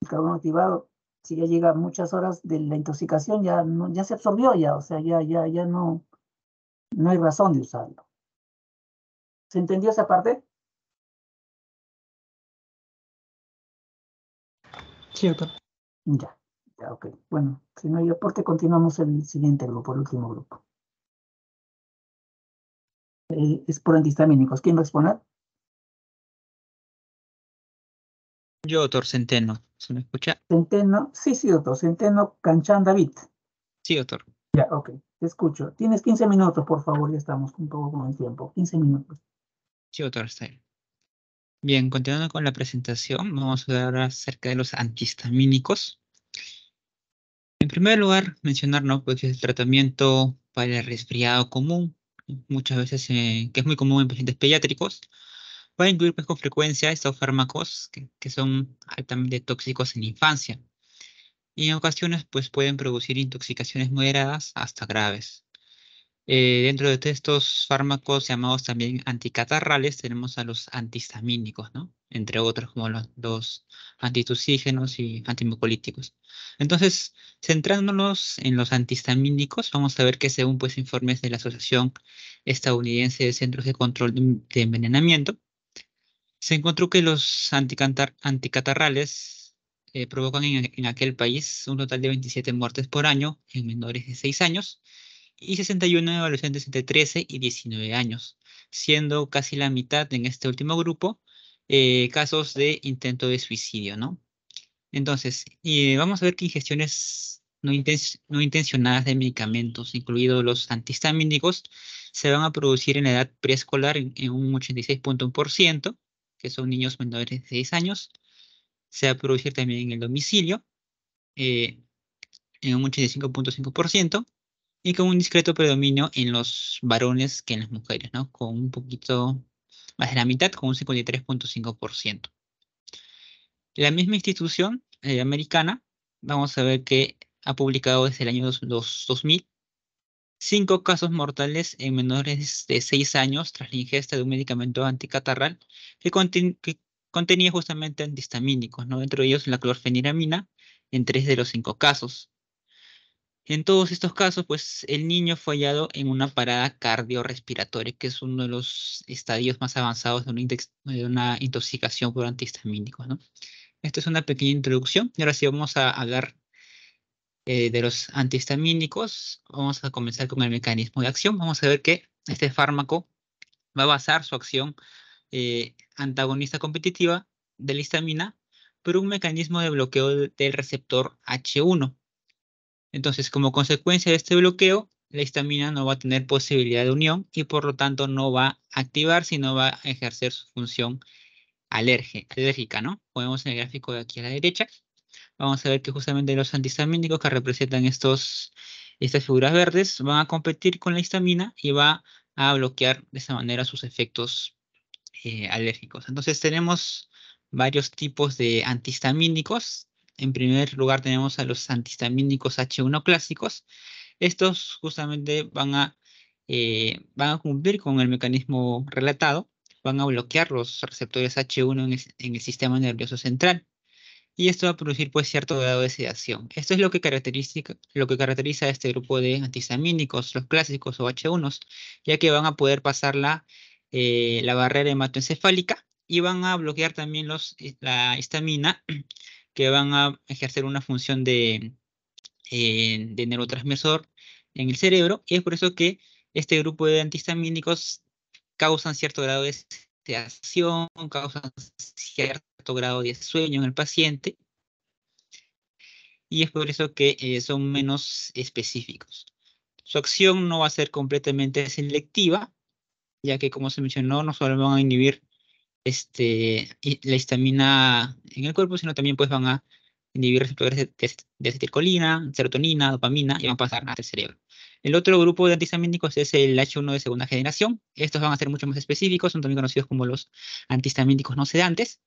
El carbón activado, si ya llega muchas horas de la intoxicación, ya, no, ya se absorbió ya, o sea, ya, ya, ya no, no hay razón de usarlo. ¿Se entendió esa parte? Sí, doctor. Ya, ya, ok. Bueno, si no hay aporte, continuamos el siguiente grupo, el último grupo. Eh, es por antihistamínicos. ¿Quién va a exponer? Yo, doctor Centeno, ¿se me escucha? Centeno, sí, sí, doctor, Centeno Canchan David. Sí, doctor. Ya, ok, te escucho. Tienes 15 minutos, por favor, ya estamos un poco con el tiempo. 15 minutos. Sí, doctor, está bien. Bien, continuando con la presentación, vamos a hablar acerca de los antihistamínicos. En primer lugar, mencionar, ¿no? Pues el tratamiento para el resfriado común, muchas veces, eh, que es muy común en pacientes pediátricos, a incluir pues, con frecuencia estos fármacos que, que son altamente tóxicos en infancia. Y en ocasiones, pues pueden producir intoxicaciones moderadas hasta graves. Eh, dentro de estos fármacos llamados también anticatarrales tenemos a los antihistamínicos, ¿no? Entre otros como los, los antitusígenos y antimucolíticos. Entonces, centrándonos en los antihistamínicos, vamos a ver que según pues informes de la Asociación Estadounidense de Centros de Control de Envenenamiento, se encontró que los anticatarrales eh, provocan en, aquel país un total de 27 muertes por año en menores de 6 años y 61 en adolescentes entre 13 y 19 años, siendo casi la mitad en este último grupo eh, casos de intento de suicidio, ¿no? Entonces, vamos a ver que ingestiones no intencionadas de medicamentos, incluidos los antihistamínicos, se van a producir en la edad preescolar en, en un 86.1%, que son niños menores de 6 años. Se va a producir también en el domicilio, eh, en un 85.5%, y con un discreto predominio en los varones que en las mujeres, ¿no? Con un poquito más de la mitad, con un 53.5%. La misma institución eh, americana, vamos a ver que ha publicado desde el año dos- dos- 2000 cinco casos mortales en menores de 6 años tras la ingesta de un medicamento anticatarral que, conten- que contenía justamente antihistamínicos, ¿no? Dentro de ellos la clorfeniramina en tres de los cinco casos. En todos estos casos, pues el niño fue hallado en una parada cardiorrespiratoria, que es uno de los estadios más avanzados de una, de una intoxicación por antihistamínicos, ¿no? Esta es una pequeña introducción y ahora sí vamos a hablar eh, de los antihistamínicos. Vamos a comenzar con el mecanismo de acción. Vamos a ver que este fármaco va a basar su acción eh, antagonista competitiva de la histamina por un mecanismo de bloqueo de- del receptor H1. Entonces, como consecuencia de este bloqueo, la histamina no va a tener posibilidad de unión y por lo tanto no va a activar, sino va a ejercer su función alérgica, ¿no? Podemos en el gráfico de aquí a la derecha. Vamos a ver que justamente los antihistamínicos que representan estos, estas figuras verdes van a competir con la histamina y va a bloquear de esa manera sus efectos eh, alérgicos. Entonces tenemos varios tipos de antihistamínicos. En primer lugar tenemos a los antihistamínicos H1 clásicos. Estos justamente van a, eh, van a cumplir con el mecanismo relatado, van a bloquear los receptores H1 en el, en el sistema nervioso central. Y esto va a producir pues cierto grado de sedación. Esto es lo que caracteriza, lo que caracteriza a este grupo de antihistamínicos, los clásicos o H1s, ya que van a poder pasar la, eh, la barrera hematoencefálica y van a bloquear también los, eh, la histamina, que van a ejercer una función de, eh, de neurotransmisor en el cerebro. Y es por eso que este grupo de antihistamínicos causan cierto grado de sedación, causan cierto grado de sueño en el paciente. Y es por eso que eh, son menos específicos. Su acción no va a ser completamente selectiva, ya que como se mencionó, no solo van a inhibir este, la histamina en el cuerpo, sino también pues van a inhibir receptores de, acetilcolina, serotonina, dopamina y van a pasar hasta cerebro. El otro grupo de antihistamínicos es el H1 de segunda generación. Estos van a ser mucho más específicos, son también conocidos como los antihistamínicos no sedantes.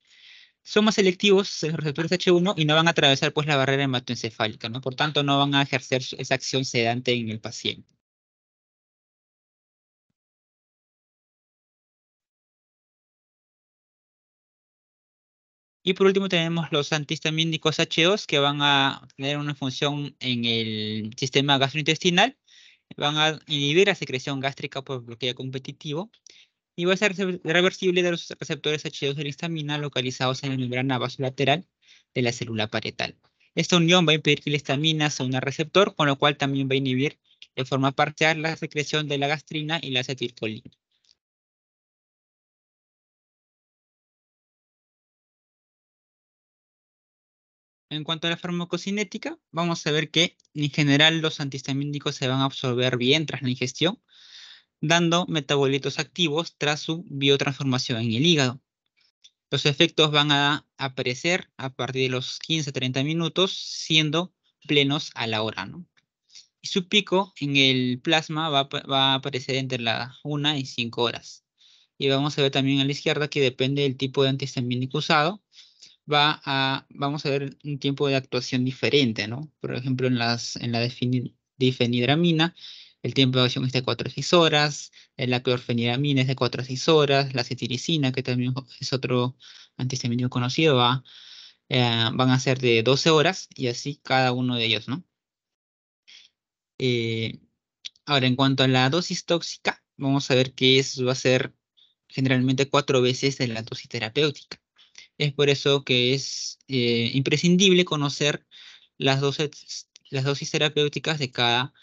Son más selectivos los receptores H1 y no van a atravesar pues la barrera hematoencefálica, ¿no? Por tanto, no van a ejercer esa acción sedante en el paciente. Y por último tenemos los antihistamínicos H2 que van a tener una función en el sistema gastrointestinal. Van a inhibir la secreción gástrica por bloqueo competitivo y va a ser rever- reversible de los receptores H2 de la histamina localizados en la membrana vasolateral de la célula parietal. Esta unión va a impedir que la histamina se una al receptor, con lo cual también va a inhibir de forma parcial la secreción de la gastrina y la acetilcolina. En cuanto a la farmacocinética, vamos a ver que en general los antihistamínicos se van a absorber bien tras la ingestión, dando metabolitos activos tras su biotransformación en el hígado. Los efectos van a aparecer a partir de los 15-30 minutos, siendo plenos a la hora, ¿no? Y su pico en el plasma va, a aparecer entre las 1 y 5 horas. Y vamos a ver también a la izquierda que depende del tipo de antihistamínico usado, va a, vamos a ver un tiempo de actuación diferente, ¿no? Por ejemplo, en, las, en la difeni- difenidramina el tiempo de acción es de 4 a 6 horas, eh, la clorfeniramina es de 4 a 6 horas, la cetiricina, que también es otro antihistamínico conocido, va, eh, van a ser de 12 horas y así cada uno de ellos, ¿no? Eh, ahora, en cuanto a la dosis tóxica, vamos a ver que eso va a ser generalmente cuatro veces de la dosis terapéutica. Es por eso que es imprescindible conocer las dosis, las dosis terapéuticas de cada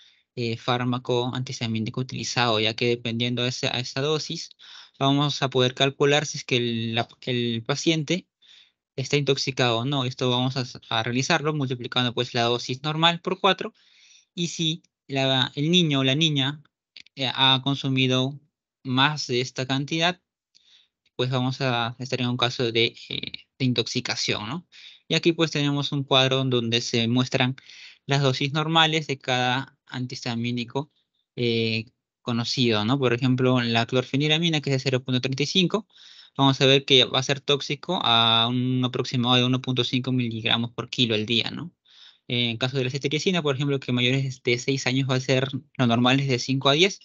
eh, fármaco antihistamínico utilizado, ya que dependiendo de esa, esa, dosis, vamos a poder calcular si es que el, el paciente está intoxicado o no. Esto vamos a, a, realizarlo multiplicando pues la dosis normal por 4 y si la, el niño o la niña eh, ha consumido más de esta cantidad, pues vamos a estar en un caso de, eh, de intoxicación, ¿no? Y aquí pues tenemos un cuadro donde se muestran las dosis normales de cada antihistamínico eh, conocido, ¿no? Por ejemplo, la clorfeniramina, que es de 0.35, vamos a ver que va a ser tóxico a un aproximado de 1.5 miligramos por kilo al día, ¿no? En caso de la cetiricina, por ejemplo, que mayores de 6 años va a ser lo normal es de 5 a 10.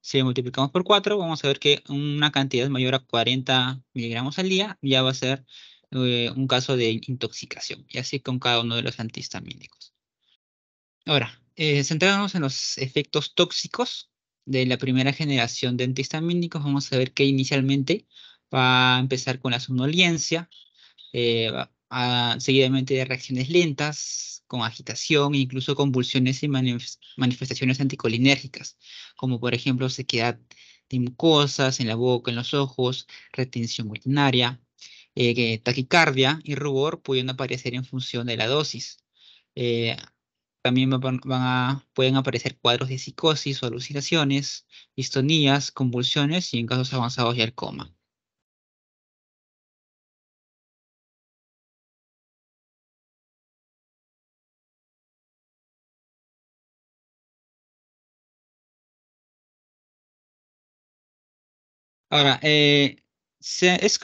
Si multiplicamos por 4, vamos a ver que una cantidad mayor a 40 miligramos al día ya va a ser eh, un caso de intoxicación. Y así con cada uno de los antihistamínicos. Ahora, eh, centrándonos en los efectos tóxicos de la primera generación de antihistamínicos, vamos a ver que inicialmente va a empezar con la somnolencia, eh, seguidamente de reacciones lentas, con agitación incluso convulsiones y manifestaciones anticolinérgicas, como por ejemplo sequedad de mucosas en la boca, en los ojos, retención urinaria, eh, taquicardia y rubor pueden aparecer en función de la dosis. Eh, también van, a, pueden aparecer cuadros de psicosis o alucinaciones, distonías, convulsiones y en casos avanzados ya el coma. Ahora, eh,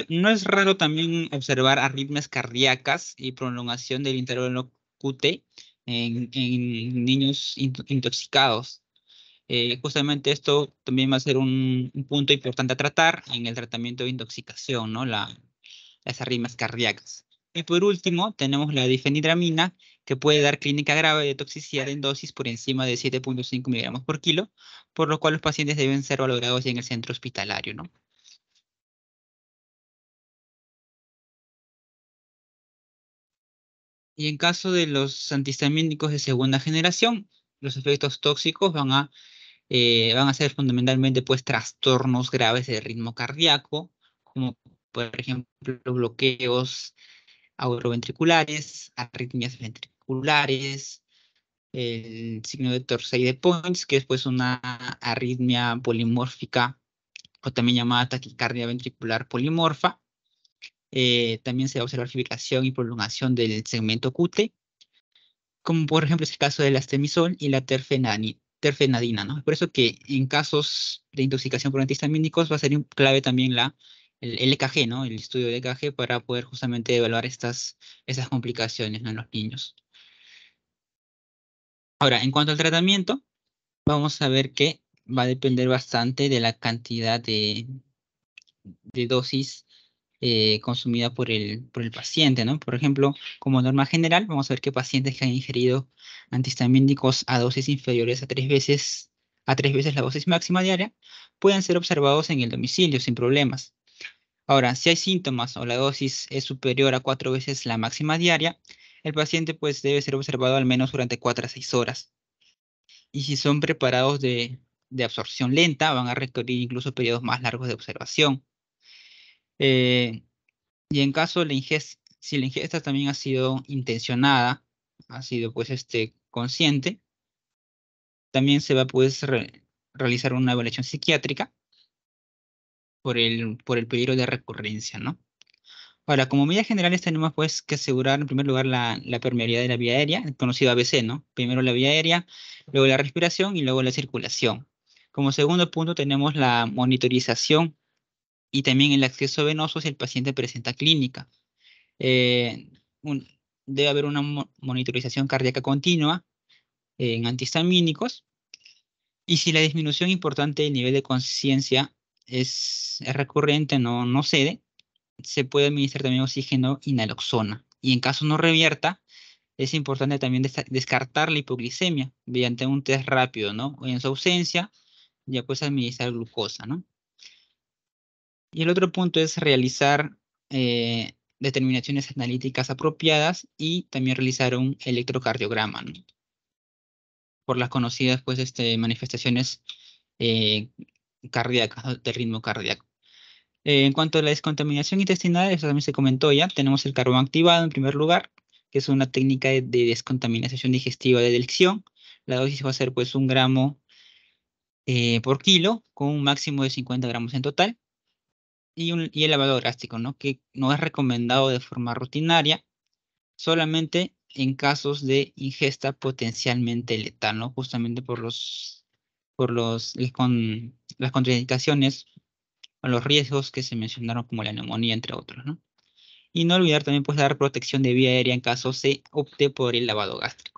no es raro también observar arritmias cardíacas y prolongación del intervalo QT en, niños intoxicados. Eh, justamente esto también va a ser un, punto importante a tratar en el tratamiento de intoxicación, ¿no? La, las arritmias cardíacas. Y por último, tenemos la difenidramina, que puede dar clínica grave de toxicidad en dosis por encima de 7.5 miligramos por kilo, por lo cual los pacientes deben ser valorados en el centro hospitalario, ¿no? Y en caso de los antihistamínicos de segunda generación, los efectos tóxicos van a, eh, van a ser fundamentalmente pues, trastornos graves del ritmo cardíaco, como por ejemplo bloqueos auroventriculares, arritmias ventriculares, el signo de de Points, que es pues una arritmia polimórfica o también llamada taquicardia ventricular polimorfa, eh, también se va a observar fibrilación y prolongación del segmento QT, como por ejemplo es el caso del astemisol y la terfenadina, ¿no? Por eso que en casos de intoxicación por antihistamínicos va a ser clave también la, el, EKG, ¿no? El estudio de EKG para poder justamente evaluar estas, estas complicaciones en los niños. Ahora, en cuanto al tratamiento, vamos a ver que va a depender bastante de la cantidad de, de dosis eh, consumida por el, por el paciente, ¿no? Por ejemplo, como norma general, vamos a ver que pacientes que han ingerido antihistamínicos a dosis inferiores a tres veces, a tres veces la dosis máxima diaria pueden ser observados en el domicilio sin problemas. Ahora, si hay síntomas o la dosis es superior a cuatro veces la máxima diaria, el paciente pues debe ser observado al menos durante cuatro a seis horas. Y si son preparados de, de absorción lenta, van a requerir incluso periodos más largos de observación. Eh, y en caso la ingesta, si la ingesta también ha sido intencionada, ha sido pues este consciente, también se va a poder realizar una evaluación psiquiátrica por el, por el peligro de recurrencia, ¿no? Ahora, como medidas generales tenemos pues que asegurar en primer lugar la, la permeabilidad de la vía aérea, conocido ABC, ¿no? Primero la vía aérea, luego la respiración y luego la circulación. Como segundo punto tenemos la monitorización y también el acceso venoso si el paciente presenta clínica. Eh, debe haber una monitorización cardíaca continua en antihistamínicos Y si la disminución importante del nivel de conciencia es, recurrente, no, no cede, se puede administrar también oxígeno y naloxona. Y en caso no revierta, es importante también descartar la hipoglicemia mediante un test rápido, ¿no? En su ausencia, ya puedes administrar glucosa, ¿no? Y el otro punto es realizar eh, determinaciones analíticas apropiadas y también realizar un electrocardiograma. Por las conocidas, pues, este, manifestaciones eh, cardíacas, ¿no? del ritmo cardíaco. Eh, en cuanto a la descontaminación intestinal, eso también se comentó ya, tenemos el carbón activado en primer lugar, que es una técnica de, de descontaminación digestiva de elección. La dosis va a ser pues un gramo por kilo, con un máximo de 50 gramos en total. Y, un, el lavado gástrico, ¿no? Que no es recomendado de forma rutinaria, solamente en casos de ingesta potencialmente letal, ¿no? Justamente por los, por los, con, las contraindicaciones o los riesgos que se mencionaron como la neumonía, entre otros, ¿no? Y no olvidar también pues dar protección de vía aérea en caso se opte por el lavado gástrico.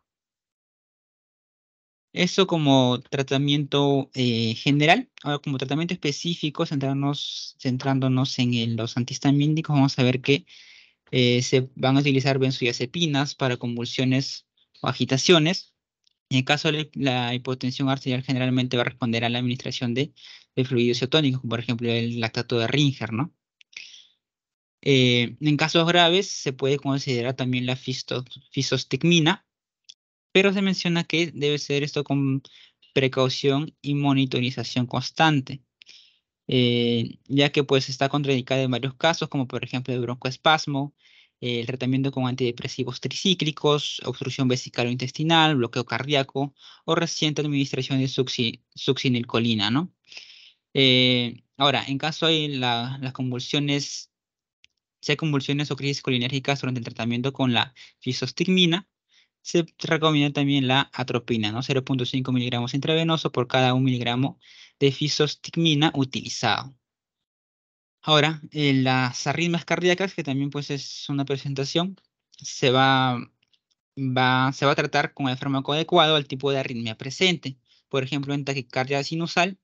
Eso como tratamiento eh, general. Ahora como tratamiento específico, centrarnos, centrándonos en los antihistamínicos, vamos a ver que eh, se van a utilizar benzodiazepinas para convulsiones o agitaciones. En el caso de la hipotensión arterial, generalmente va a responder a la administración de, fluidos cetónicos, como por ejemplo el lactato de Ringer, ¿no? Eh, en casos graves se puede considerar también la fisto- fisostigmina, pero se menciona que debe ser esto con precaución y monitorización constante, eh, ya que pues está contraindicada en varios casos, como por ejemplo el broncoespasmo, el tratamiento con antidepresivos tricíclicos, obstrucción vesical-intestinal, bloqueo cardíaco o reciente administración de succi- succinilcolina, ¿no? Eh, ahora, en caso de la- las convulsiones, si hay convulsiones o crisis colinérgicas durante el tratamiento con la fisostigmina, se recomienda también la atropina, ¿no? 0.5 miligramos intravenoso por cada 1 miligramo de fisostigmina utilizado. Ahora, en las arritmias cardíacas, que también pues es una presentación, se va, se va a tratar con el fármaco adecuado al tipo de arritmia presente. Por ejemplo, en taquicardia sinusal,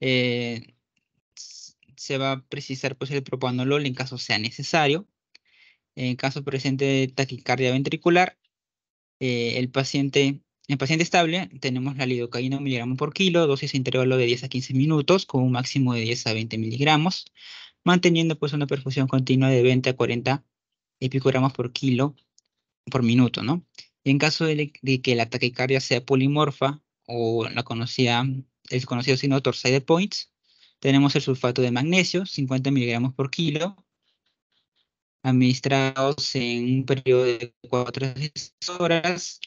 eh, se va a precisar pues el propanolol en caso sea necesario. En caso presente de taquicardia ventricular, eh, el paciente, en paciente estable tenemos la lidocaína un miligramo por kilo, dosis intervalo de 10 a 15 minutos, con un máximo de 10 a 20 miligramos, manteniendo pues una perfusión continua de 20 a 40 epicogramos por kilo por minuto, ¿no? Y en caso de, que la taquicardia sea polimorfa o la conocida, el conocido signo Torsade Points, tenemos el sulfato de magnesio, 50 miligramos por kilo, administrados en un periodo de 4 a 6 horas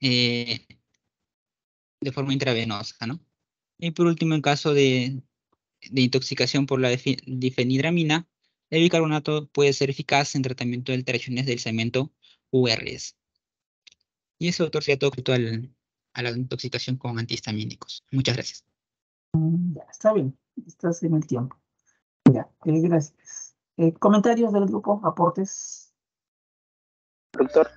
eh, de forma intravenosa, ¿no? Y por último, en caso de, de intoxicación por la dife- difenidramina, el bicarbonato puede ser eficaz en tratamiento de alteraciones del segmento URS. Y eso, doctor, sería todo al- a la intoxicación con antihistamínicos. Muchas gracias. Ya, está bien, estás en el tiempo. Ya, eh, gracias. Eh, comentarios del grupo, aportes. Doctor,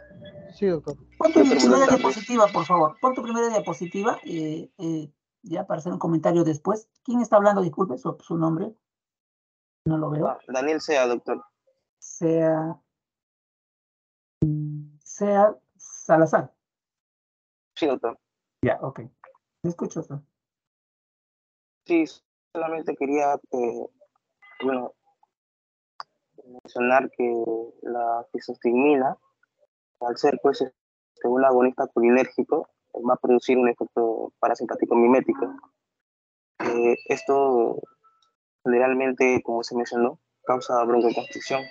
Sí, doctor. Pon tu Doctor, primera diapositiva, por favor. Pon tu primera diapositiva, eh, eh, ya para hacer un comentario después. ¿Quién está hablando? Disculpe, su, su nombre. No lo veo. Ah, Daniel Sea, doctor. Sea. Sea Salazar. Sí, doctor. Ya, ok. Me escucho, sir. Sí, solamente quería, eh, bueno, mencionar que la fisostigmina, al ser pues este, un agonista colinérgico, va a producir un efecto parasimpático mimético. Eh, esto generalmente, como se mencionó, causa broncoconstricción,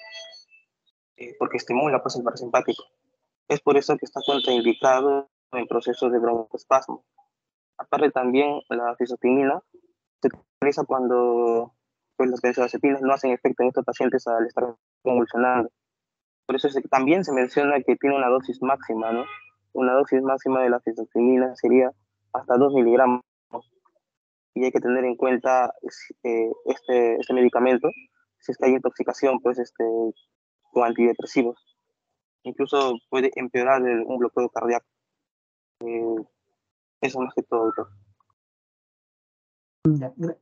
eh, porque estimula pues el parasimpático. Es por eso que está contraindicado en procesos de broncoespasmo. Aparte también la fisostigmina se utiliza cuando pues, las benzodiazepinas no hacen efecto en estos pacientes al estar convulsionando. Por eso también se menciona que tiene una dosis máxima, ¿no? Una dosis máxima de la fisostigmina sería hasta 2 miligramos. Y hay que tener en cuenta eh, este, este medicamento, si es que hay intoxicación, pues, este, con antidepresivos. Incluso puede empeorar el- un bloqueo cardíaco. Eh, eso más que todo, doctor.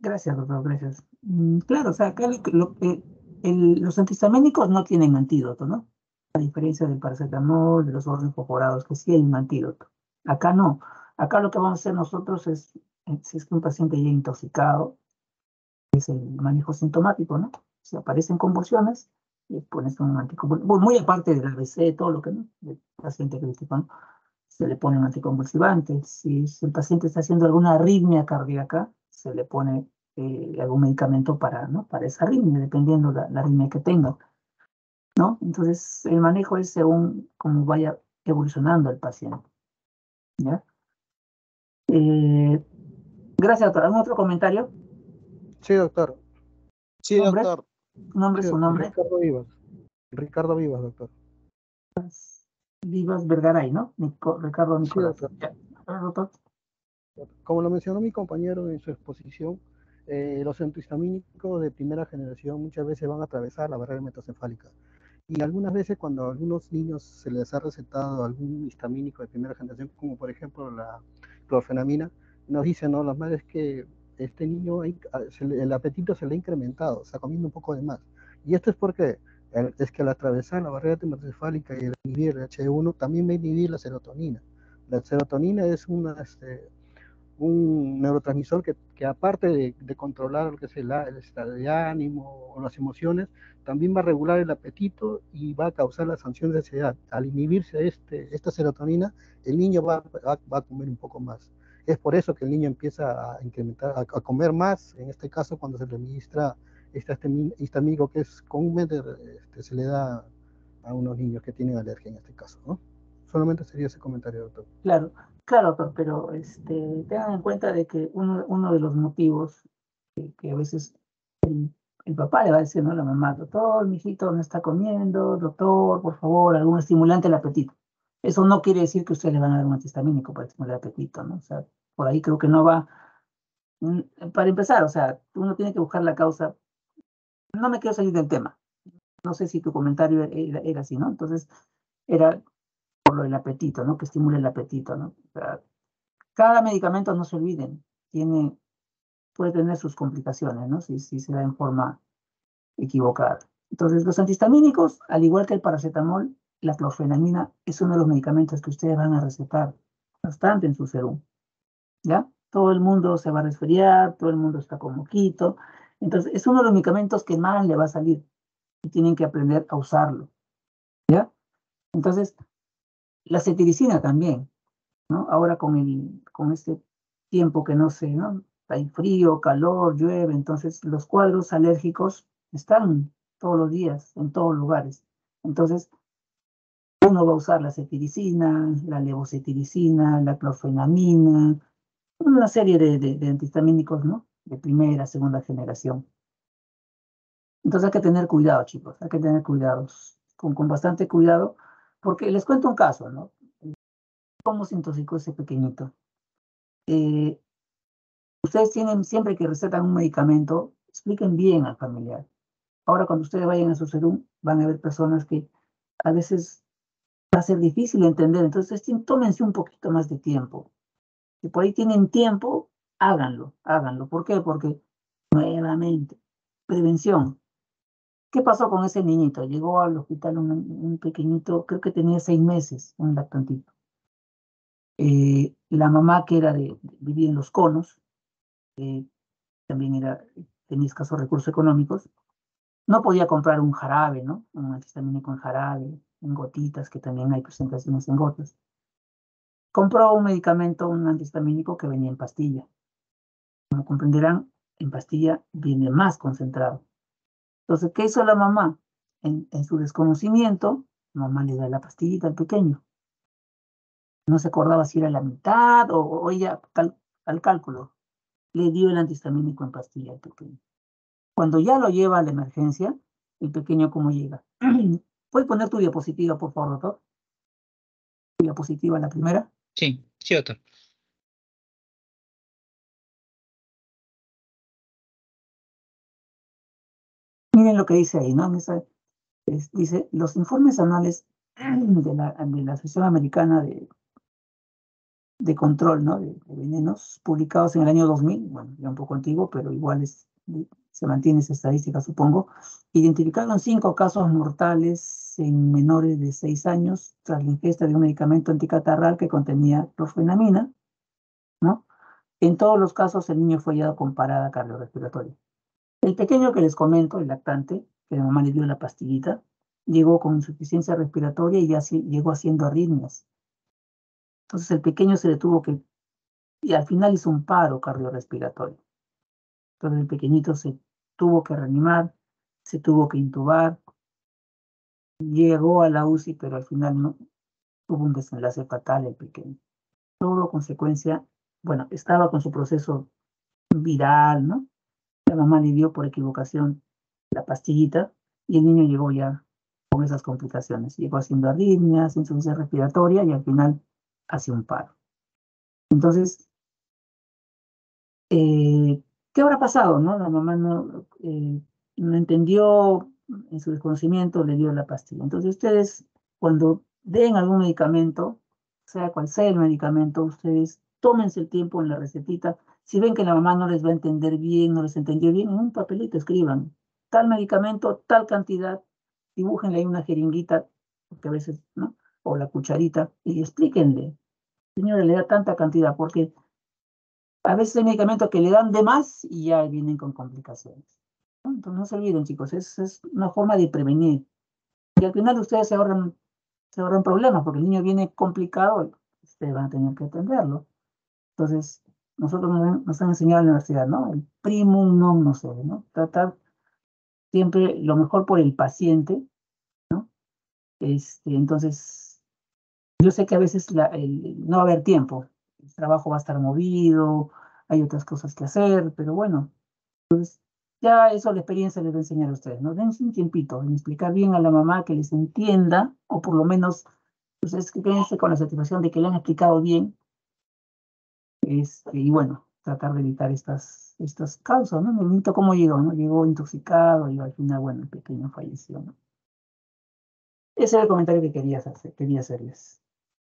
Gracias, doctor, gracias. Mm, Claro, o sea, acá el- los antihistamínicos no tienen antídoto, ¿no? A diferencia del paracetamol, de los órganos fosforados, que sí hay un antídoto. Acá no. Acá lo que vamos a hacer nosotros es, eh, si es que un paciente ya intoxicado, es el manejo sintomático, ¿no? Si aparecen convulsiones, le pones un anticonvulsivante, muy aparte del ABC, todo lo que, ¿no? Del paciente crítico, ¿no? Se le pone un anticonvulsivante. Si, si el paciente está haciendo alguna arritmia cardíaca, se le pone eh, algún medicamento para, ¿no? para esa arritmia, dependiendo la, la arritmia que tenga. ¿no? Entonces, el manejo es según cómo vaya evolucionando el paciente. ¿ya? Eh, gracias, doctor. ¿Algún otro comentario? Sí, doctor. Sí, ¿Nombre? doctor. ¿Su nombre, Sí, su nombre? Ricardo Vivas. Ricardo Vivas, doctor. Vivas Vergaray, ¿no? Nico- Ricardo Sí, Nicolás. doctor. Ya. A ver, doctor. Como lo mencionó mi compañero en su exposición, eh, los antihistamínicos de primera generación muchas veces van a atravesar la barrera metacefálica. Y algunas veces cuando a algunos niños se les ha recetado algún histamínico de primera generación, como por ejemplo la clorfenamina, nos dicen, ¿no? Las madres que este niño, ha inc- a- se le- el apetito se le ha incrementado, está comiendo un poco de más. Y esto es porque es que al atravesar la barrera metacefálica y el inhibir el H1, también va a inhibir la serotonina. La serotonina es una, este, un neurotransmisor que, que aparte de, controlar lo que es el, estado de ánimo o las emociones, también va a regular el apetito y va a causar la sanción de ansiedad. Al inhibirse este, esta serotonina, el niño va, va- va a comer un poco más. Es por eso que el niño empieza a incrementar, a, comer más, en este caso cuando se le administra este histami- histamínico que es comúnmente este, se le da a unos niños que tienen alergia en este caso. Solamente sería ese comentario, doctor. Claro, claro, doctor, pero este, tengan en cuenta de que uno, de los motivos que, a veces el, papá le va a decir, ¿no? La mamá, doctor, mi hijito no está comiendo, doctor, por favor, algún estimulante al apetito. Eso no quiere decir que usted le van a dar un antihistamínico para estimular el apetito, ¿no? O sea, por ahí creo que no va. Mm, Para empezar, o sea, uno tiene que buscar la causa. No me quiero salir del tema. No sé si tu comentario era, era así, ¿no? Entonces, era por lo del apetito, ¿no? Que estimule el apetito, ¿no? Cada medicamento, no se olviden, tiene, puede tener sus complicaciones, ¿no? Si, si se da en forma equivocada. Entonces, los antihistamínicos, al igual que el paracetamol, la clorfenamina es uno de los medicamentos que ustedes van a recetar bastante en su serum, ¿ya? Todo el mundo se va a resfriar, todo el mundo está con moquito, entonces es uno de los medicamentos que más le va a salir y tienen que aprender a usarlo, ¿ya? Entonces, la cetiricina también, ¿no? Ahora con, el, con este tiempo que no sé, ¿no? Hay frío, calor, llueve, entonces los cuadros alérgicos están todos los días, en todos lugares. Entonces, uno va a usar la cetiricina, la levocetiricina, la clorfenamina, una serie de, de, de antihistamínicos, ¿no? De primera, segunda generación. Entonces hay que tener cuidado, chicos, hay que tener cuidados, con, con bastante cuidado, porque les cuento un caso, ¿no? ¿Cómo se intoxicó ese pequeñito? Eh, ustedes tienen, siempre que recetan un medicamento, expliquen bien al familiar. Ahora, cuando ustedes vayan a su serum, van a ver personas que a veces va a ser difícil entender, entonces tómense un poquito más de tiempo. Si por ahí tienen tiempo, háganlo, háganlo. ¿Por qué? Porque, nuevamente, prevención. ¿Qué pasó con ese niñito? Llegó al hospital un, un pequeñito, creo que tenía seis meses, un lactantito. Eh, la mamá que era de, de- vivía en los conos, eh, también era, tenía escasos recursos económicos, no podía comprar un jarabe, ¿no? Un antihistamínico en jarabe, en gotitas, que también hay presentaciones en gotas. Compró un medicamento, un antihistamínico que venía en pastilla. Como comprenderán, en pastilla viene más concentrado. Entonces, ¿qué hizo la mamá? En, su desconocimiento, la mamá le da la pastillita al pequeño. No se acordaba si era la mitad o, ella, al cálculo, le dio el antihistamínico en pastilla al pequeño. Cuando ya lo lleva a la emergencia, el pequeño, ¿cómo llega? ¿Puedes poner tu diapositiva, por favor, doctor? Diapositiva, la primera. Sí, sí, doctor. Miren lo que dice ahí, ¿no? Dice, los informes anuales de la, Asociación Americana de de control ¿no? de, de venenos publicados en el año 2000, bueno, ya un poco antiguo, pero igual es, se mantiene esa estadística, supongo, identificaron cinco casos mortales en menores de seis años tras la ingesta de un medicamento anticatarral que contenía clorfenamina, ¿no? En todos los casos el niño fue hallado con parada cardiorrespiratoria. El pequeño que les comento, el lactante, que la mamá le dio la pastillita, llegó con insuficiencia respiratoria y ya llegó haciendo arritmias. Entonces el pequeño se le tuvo que, y al final hizo un paro cardiorrespiratorio. Entonces el pequeñito se tuvo que reanimar, se tuvo que intubar, llegó a la UCI, pero al final no tuvo un desenlace fatal el pequeño. Todo consecuencia, bueno, estaba con su proceso viral, ¿no? La mamá le dio por equivocación la pastillita y el niño llegó ya con esas complicaciones. Llegó haciendo arritmias, insuficiencia respiratoria y al final hace un paro. Entonces, eh, ¿qué habrá pasado? No? La mamá no, eh, no entendió en su desconocimiento, le dio la pastilla. Entonces, ustedes, cuando den algún medicamento, sea cual sea el medicamento, ustedes tómense el tiempo en la recetita. Si ven que la mamá no les va a entender bien, no les entendió bien, en un papelito escriban tal medicamento, tal cantidad, dibújenle ahí una jeringuita, porque a veces, ¿no? O la cucharita, y explíquenle. Señora, le da tanta cantidad, porque a veces hay medicamentos que le dan de más y ya vienen con complicaciones. Entonces no se olviden, chicos, es, es una forma de prevenir. Y al final ustedes se ahorran, se ahorran problemas, porque el niño viene complicado, ustedes van a tener que atenderlo. Entonces, nosotros nos, han enseñado en la universidad, ¿no? El primum non nocere, ¿no? Tratar siempre lo mejor por el paciente, ¿no? Este, entonces, yo sé que a veces la, el, no va a haber tiempo, el trabajo va a estar movido, hay otras cosas que hacer, pero bueno, entonces ya eso la experiencia les va a enseñar a ustedes, ¿no? Dense un tiempito en explicar bien a la mamá que les entienda, o por lo menos, ustedes que quédense con la satisfacción de que le han explicado bien, este, y bueno, tratar de evitar estas, estas causas, ¿no? El cómo llegó, ¿no? Llegó intoxicado y al final, bueno, el pequeño falleció, ¿no? Ese era el comentario que quería, hacer, quería hacerles.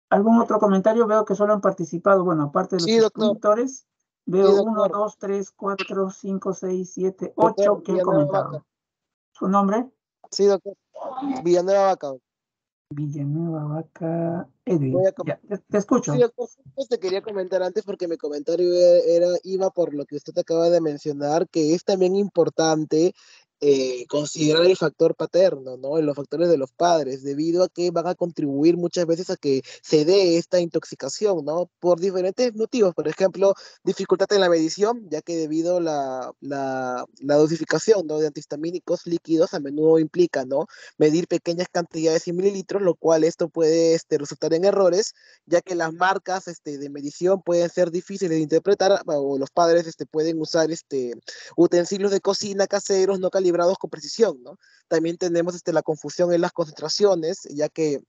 ¿Algún otro comentario? Veo que solo han participado, bueno, aparte de los Sí, suscriptores, veo Sí, uno, dos, tres, cuatro, cinco, seis, siete, Doctor, ocho que han comentado. Vaca. ¿Su nombre? Sí, doctor. Villanueva Vaca. Villanueva Vaca Edwin. Voy a Ya, te, escucho. Sí, justo te quería comentar antes porque mi comentario era, iba por lo que usted acaba de mencionar, que es también importante eh, considerar el factor paterno, ¿no? Los factores de los padres, debido a que van a contribuir muchas veces a que se dé esta intoxicación, ¿no? Por diferentes motivos, por ejemplo, dificultad en la medición, ya que debido a la, dosificación, de antihistamínicos líquidos a menudo implica, ¿no? Medir pequeñas cantidades en mililitros, lo cual esto puede este, resultar en errores, ya que las marcas este, de medición pueden ser difíciles de interpretar o los padres este, pueden usar este, utensilios de cocina caseros no con precisión, ¿no? También tenemos este, la confusión en las concentraciones, ya que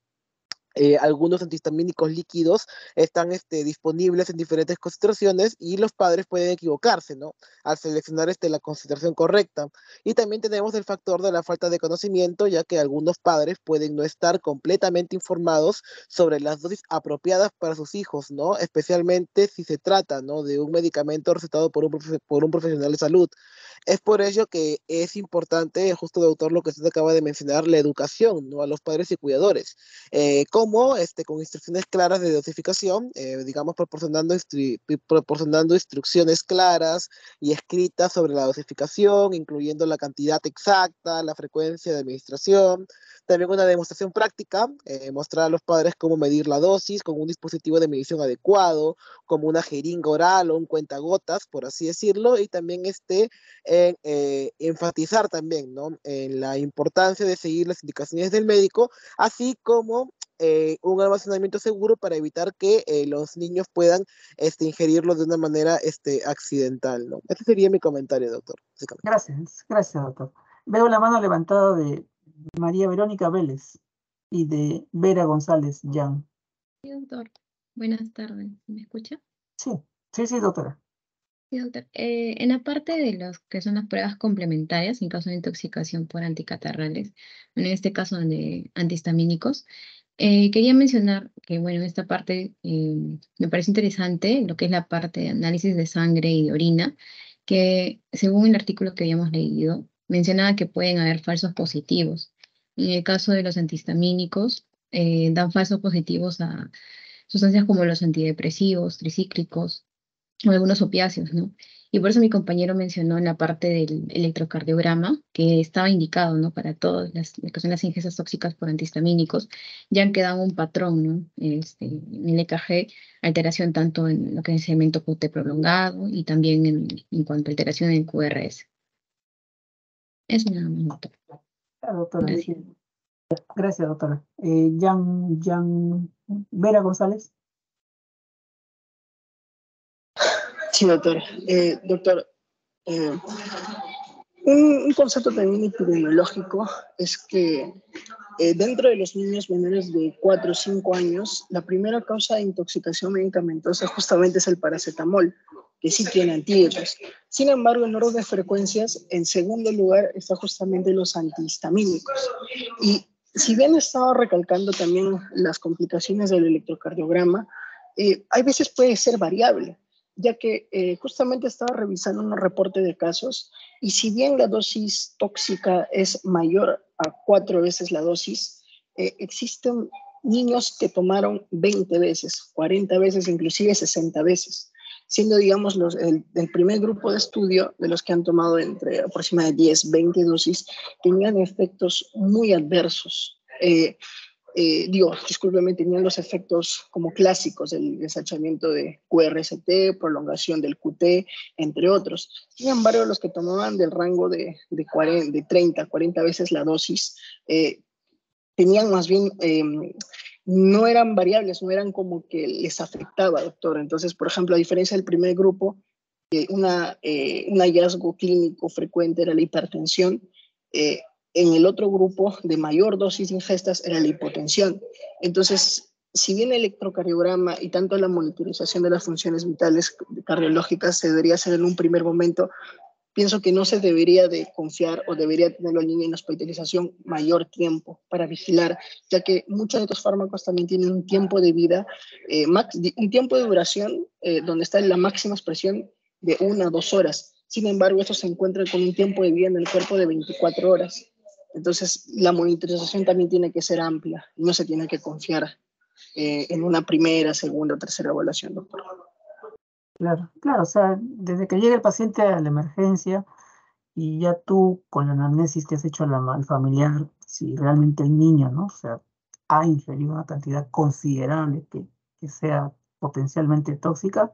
eh, algunos antihistamínicos líquidos están este, disponibles en diferentes concentraciones y los padres pueden equivocarse, ¿no? Al seleccionar este, la concentración correcta. Y también tenemos el factor de la falta de conocimiento, ya que algunos padres pueden no estar completamente informados sobre las dosis apropiadas para sus hijos, ¿no? Especialmente si se trata, ¿no? De un medicamento recetado por un, por un profesional de salud. Es por ello que es importante, justo doctor, lo que usted acaba de mencionar, la educación, ¿no? A los padres y cuidadores. Eh, como este, con instrucciones claras de dosificación, eh, digamos, proporcionando, instru- proporcionando instrucciones claras y escritas sobre la dosificación, incluyendo la cantidad exacta, la frecuencia de administración. También una demostración práctica, eh, mostrar a los padres cómo medir la dosis con un dispositivo de medición adecuado, como una jeringa oral o un cuentagotas, por así decirlo, y también este, eh, enfatizar también ¿no? en la importancia de seguir las indicaciones del médico, así como eh, un almacenamiento seguro para evitar que eh, los niños puedan este, ingerirlo de una manera este, accidental. ¿no? Ese sería mi comentario, doctor. Gracias, gracias, doctor. Veo la mano levantada de María Verónica Vélez y de Vera González Jan. Sí, doctor. Buenas tardes. ¿Me escucha? Sí, sí, sí, doctora. Sí, doctor. Eh, en la parte de los que son las pruebas complementarias en caso de intoxicación por anticatarrales, en este caso de antihistamínicos, eh, quería mencionar que, bueno, en esta parte eh, me parece interesante lo que es la parte de análisis de sangre y de orina, que según el artículo que habíamos leído, mencionaba que pueden haber falsos positivos. En el caso de los antihistamínicos, dan falsos positivos a sustancias como los antidepresivos, tricíclicos, o algunos opiáceos, ¿no? Y por eso mi compañero mencionó en la parte del electrocardiograma que estaba indicado, ¿no? Para todas las que son las ingestas tóxicas por antihistamínicos, ya han quedado un patrón, ¿no? Este, en el EKG, alteración tanto en lo que es el segmento QT prolongado y también en, cuanto a alteración en QRS. Eso nada más, doctor. doctora. Gracias. Doctora. Eh, Vera González. Sí, doctor. Eh, doctor, eh, un, concepto también epidemiológico es que eh, dentro de los niños menores de 4 o 5 años, la primera causa de intoxicación medicamentosa justamente es el paracetamol, que sí tiene antídotos. Sin embargo, en orden de frecuencias, en segundo lugar está justamente los antihistamínicos. Y si bien he estado recalcando también las complicaciones del electrocardiograma, hay veces puede ser variable ya que eh, justamente estaba revisando un reporte de casos y si bien la dosis tóxica es mayor a cuatro veces la dosis, eh, existen niños que tomaron 20 veces, 40 veces, inclusive 60 veces, siendo, digamos, los, el, primer grupo de estudio de los que han tomado entre aproximadamente 10, 20 dosis, tenían efectos muy adversos. Eh, eh, digo, discúlpeme, tenían los efectos como clásicos del desachamiento de QRST, prolongación del QT, entre otros. Sin embargo, los que tomaban del rango de, de, 40, de 30, 40 veces la dosis, eh, tenían más bien, em, no eran variables, no eran como que les afectaba, doctor. Entonces, por ejemplo, a diferencia del primer grupo, eh, una, un hallazgo clínico frecuente era la hipertensión. En el otro grupo de mayor dosis ingestas era la hipotensión. Entonces, si bien el electrocardiograma y tanto la monitorización de las funciones vitales cardiológicas se debería hacer en un primer momento, pienso que no se debería de confiar o debería tenerlo al niño en hospitalización mayor tiempo para vigilar, ya que muchos de estos fármacos también tienen un tiempo de vida, eh, un tiempo de duración eh, donde está la máxima expresión de una o dos horas. Sin embargo, estos se encuentran con un tiempo de vida en el cuerpo de 24 horas. Entonces, la monitorización también tiene que ser amplia, no se tiene que confiar eh, en una primera, segunda tercera evaluación, doctor. Claro, claro, o sea, desde que llega el paciente a la emergencia y ya tú con la anamnesis que has hecho al familiar, si realmente el niño, ¿no? O sea, ha ingerido una cantidad considerable que, que sea potencialmente tóxica,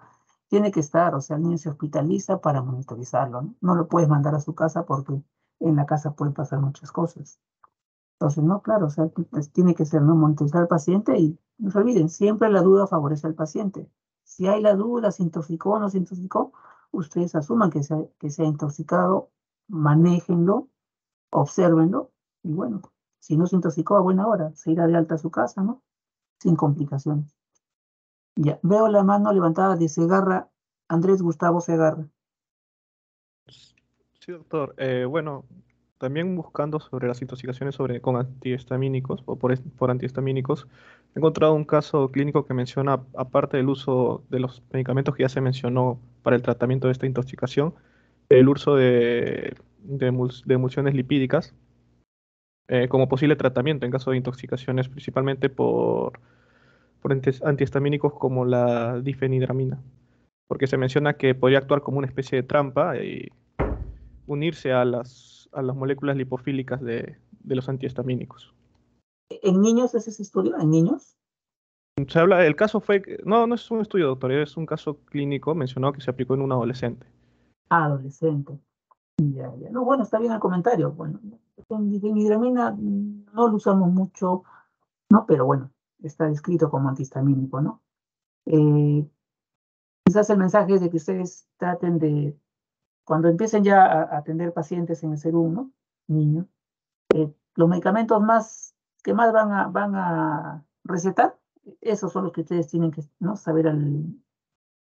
tiene que estar, o sea, el niño se hospitaliza para monitorizarlo, ¿no? No lo puedes mandar a su casa porque en la casa pueden pasar muchas cosas. Entonces, no, claro, o sea, pues, tiene que ser, ¿no? Monitorizar al paciente y no se olviden, siempre la duda favorece al paciente. Si hay la duda, se intoxicó o no se intoxicó, ustedes asuman que se, que ha intoxicado, manéjenlo, observenlo y bueno, si no se intoxicó a buena hora, se irá de alta a su casa, ¿no? Sin complicaciones. Ya, veo la mano levantada de Segarra, Andrés Gustavo Segarra. Sí, doctor. Eh, bueno, también buscando sobre las intoxicaciones sobre, con antihistamínicos o por, por antihistamínicos, he encontrado un caso clínico que menciona, aparte del uso de los medicamentos que ya se mencionó para el tratamiento de esta intoxicación, el uso de, emulsiones lipídicas eh, como posible tratamiento en caso de intoxicaciones, principalmente por, por antihistamínicos como la difenidramina, porque se menciona que podría actuar como una especie de trampa y unirse a las, a las moléculas lipofílicas de, de los antihistamínicos. ¿En niños es ese estudio? ¿En niños? Se habla, el caso fue, no, no es un estudio, doctor, es un caso clínico mencionado que se aplicó en un adolescente. Adolescente. Ya, ya. No, bueno, está bien el comentario. Bueno, con difenidramina no lo usamos mucho, ¿no? Pero bueno, está descrito como antihistamínico, ¿no? Eh, quizás el mensaje es de que ustedes traten de cuando empiecen ya a atender pacientes en el ser uno, niños, eh, los medicamentos más que más van a, van a recetar, esos son los que ustedes tienen que ¿no? saber al,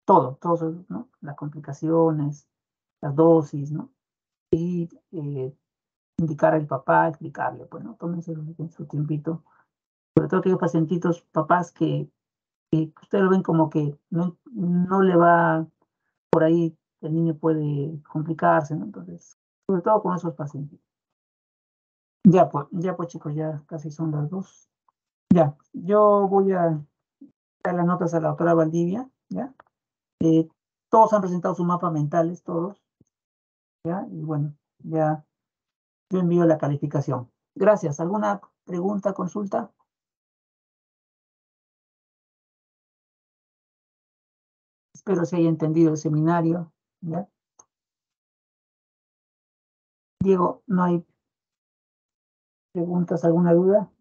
todo, todo, ¿no? Las complicaciones, las dosis, ¿no? Y eh, indicar al papá, explicarle, pues, ¿no? Tómense en su tiempito. Sobre todo aquellos pacientitos, papás que, que ustedes lo ven como que no, no le va por ahí, el niño puede complicarse. Entonces, sobre todo con esos pacientes. Ya pues, ya pues chicos, ya casi son las dos. Ya, yo voy a dar las notas a la doctora Valdivia, ¿ya? Eh, todos han presentado sus mapas mentales, todos. ¿Ya? Y bueno, ya yo envío la calificación. Gracias. ¿Alguna pregunta, consulta? Espero se haya entendido el seminario. ¿Ya? Diego, ¿no hay preguntas, alguna duda?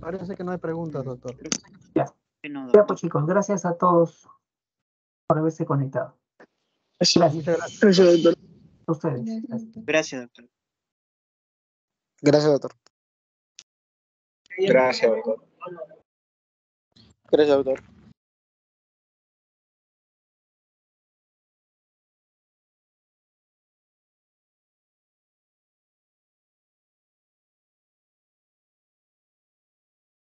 Parece que no hay preguntas, doctor. Ya. Ya pues chicos, gracias a todos por haberse conectado. Gracias. Gracias, doctor. A ustedes. Gracias. Gracias, doctor. Gracias, doctor. Gracias, doctor. Gracias, doctor.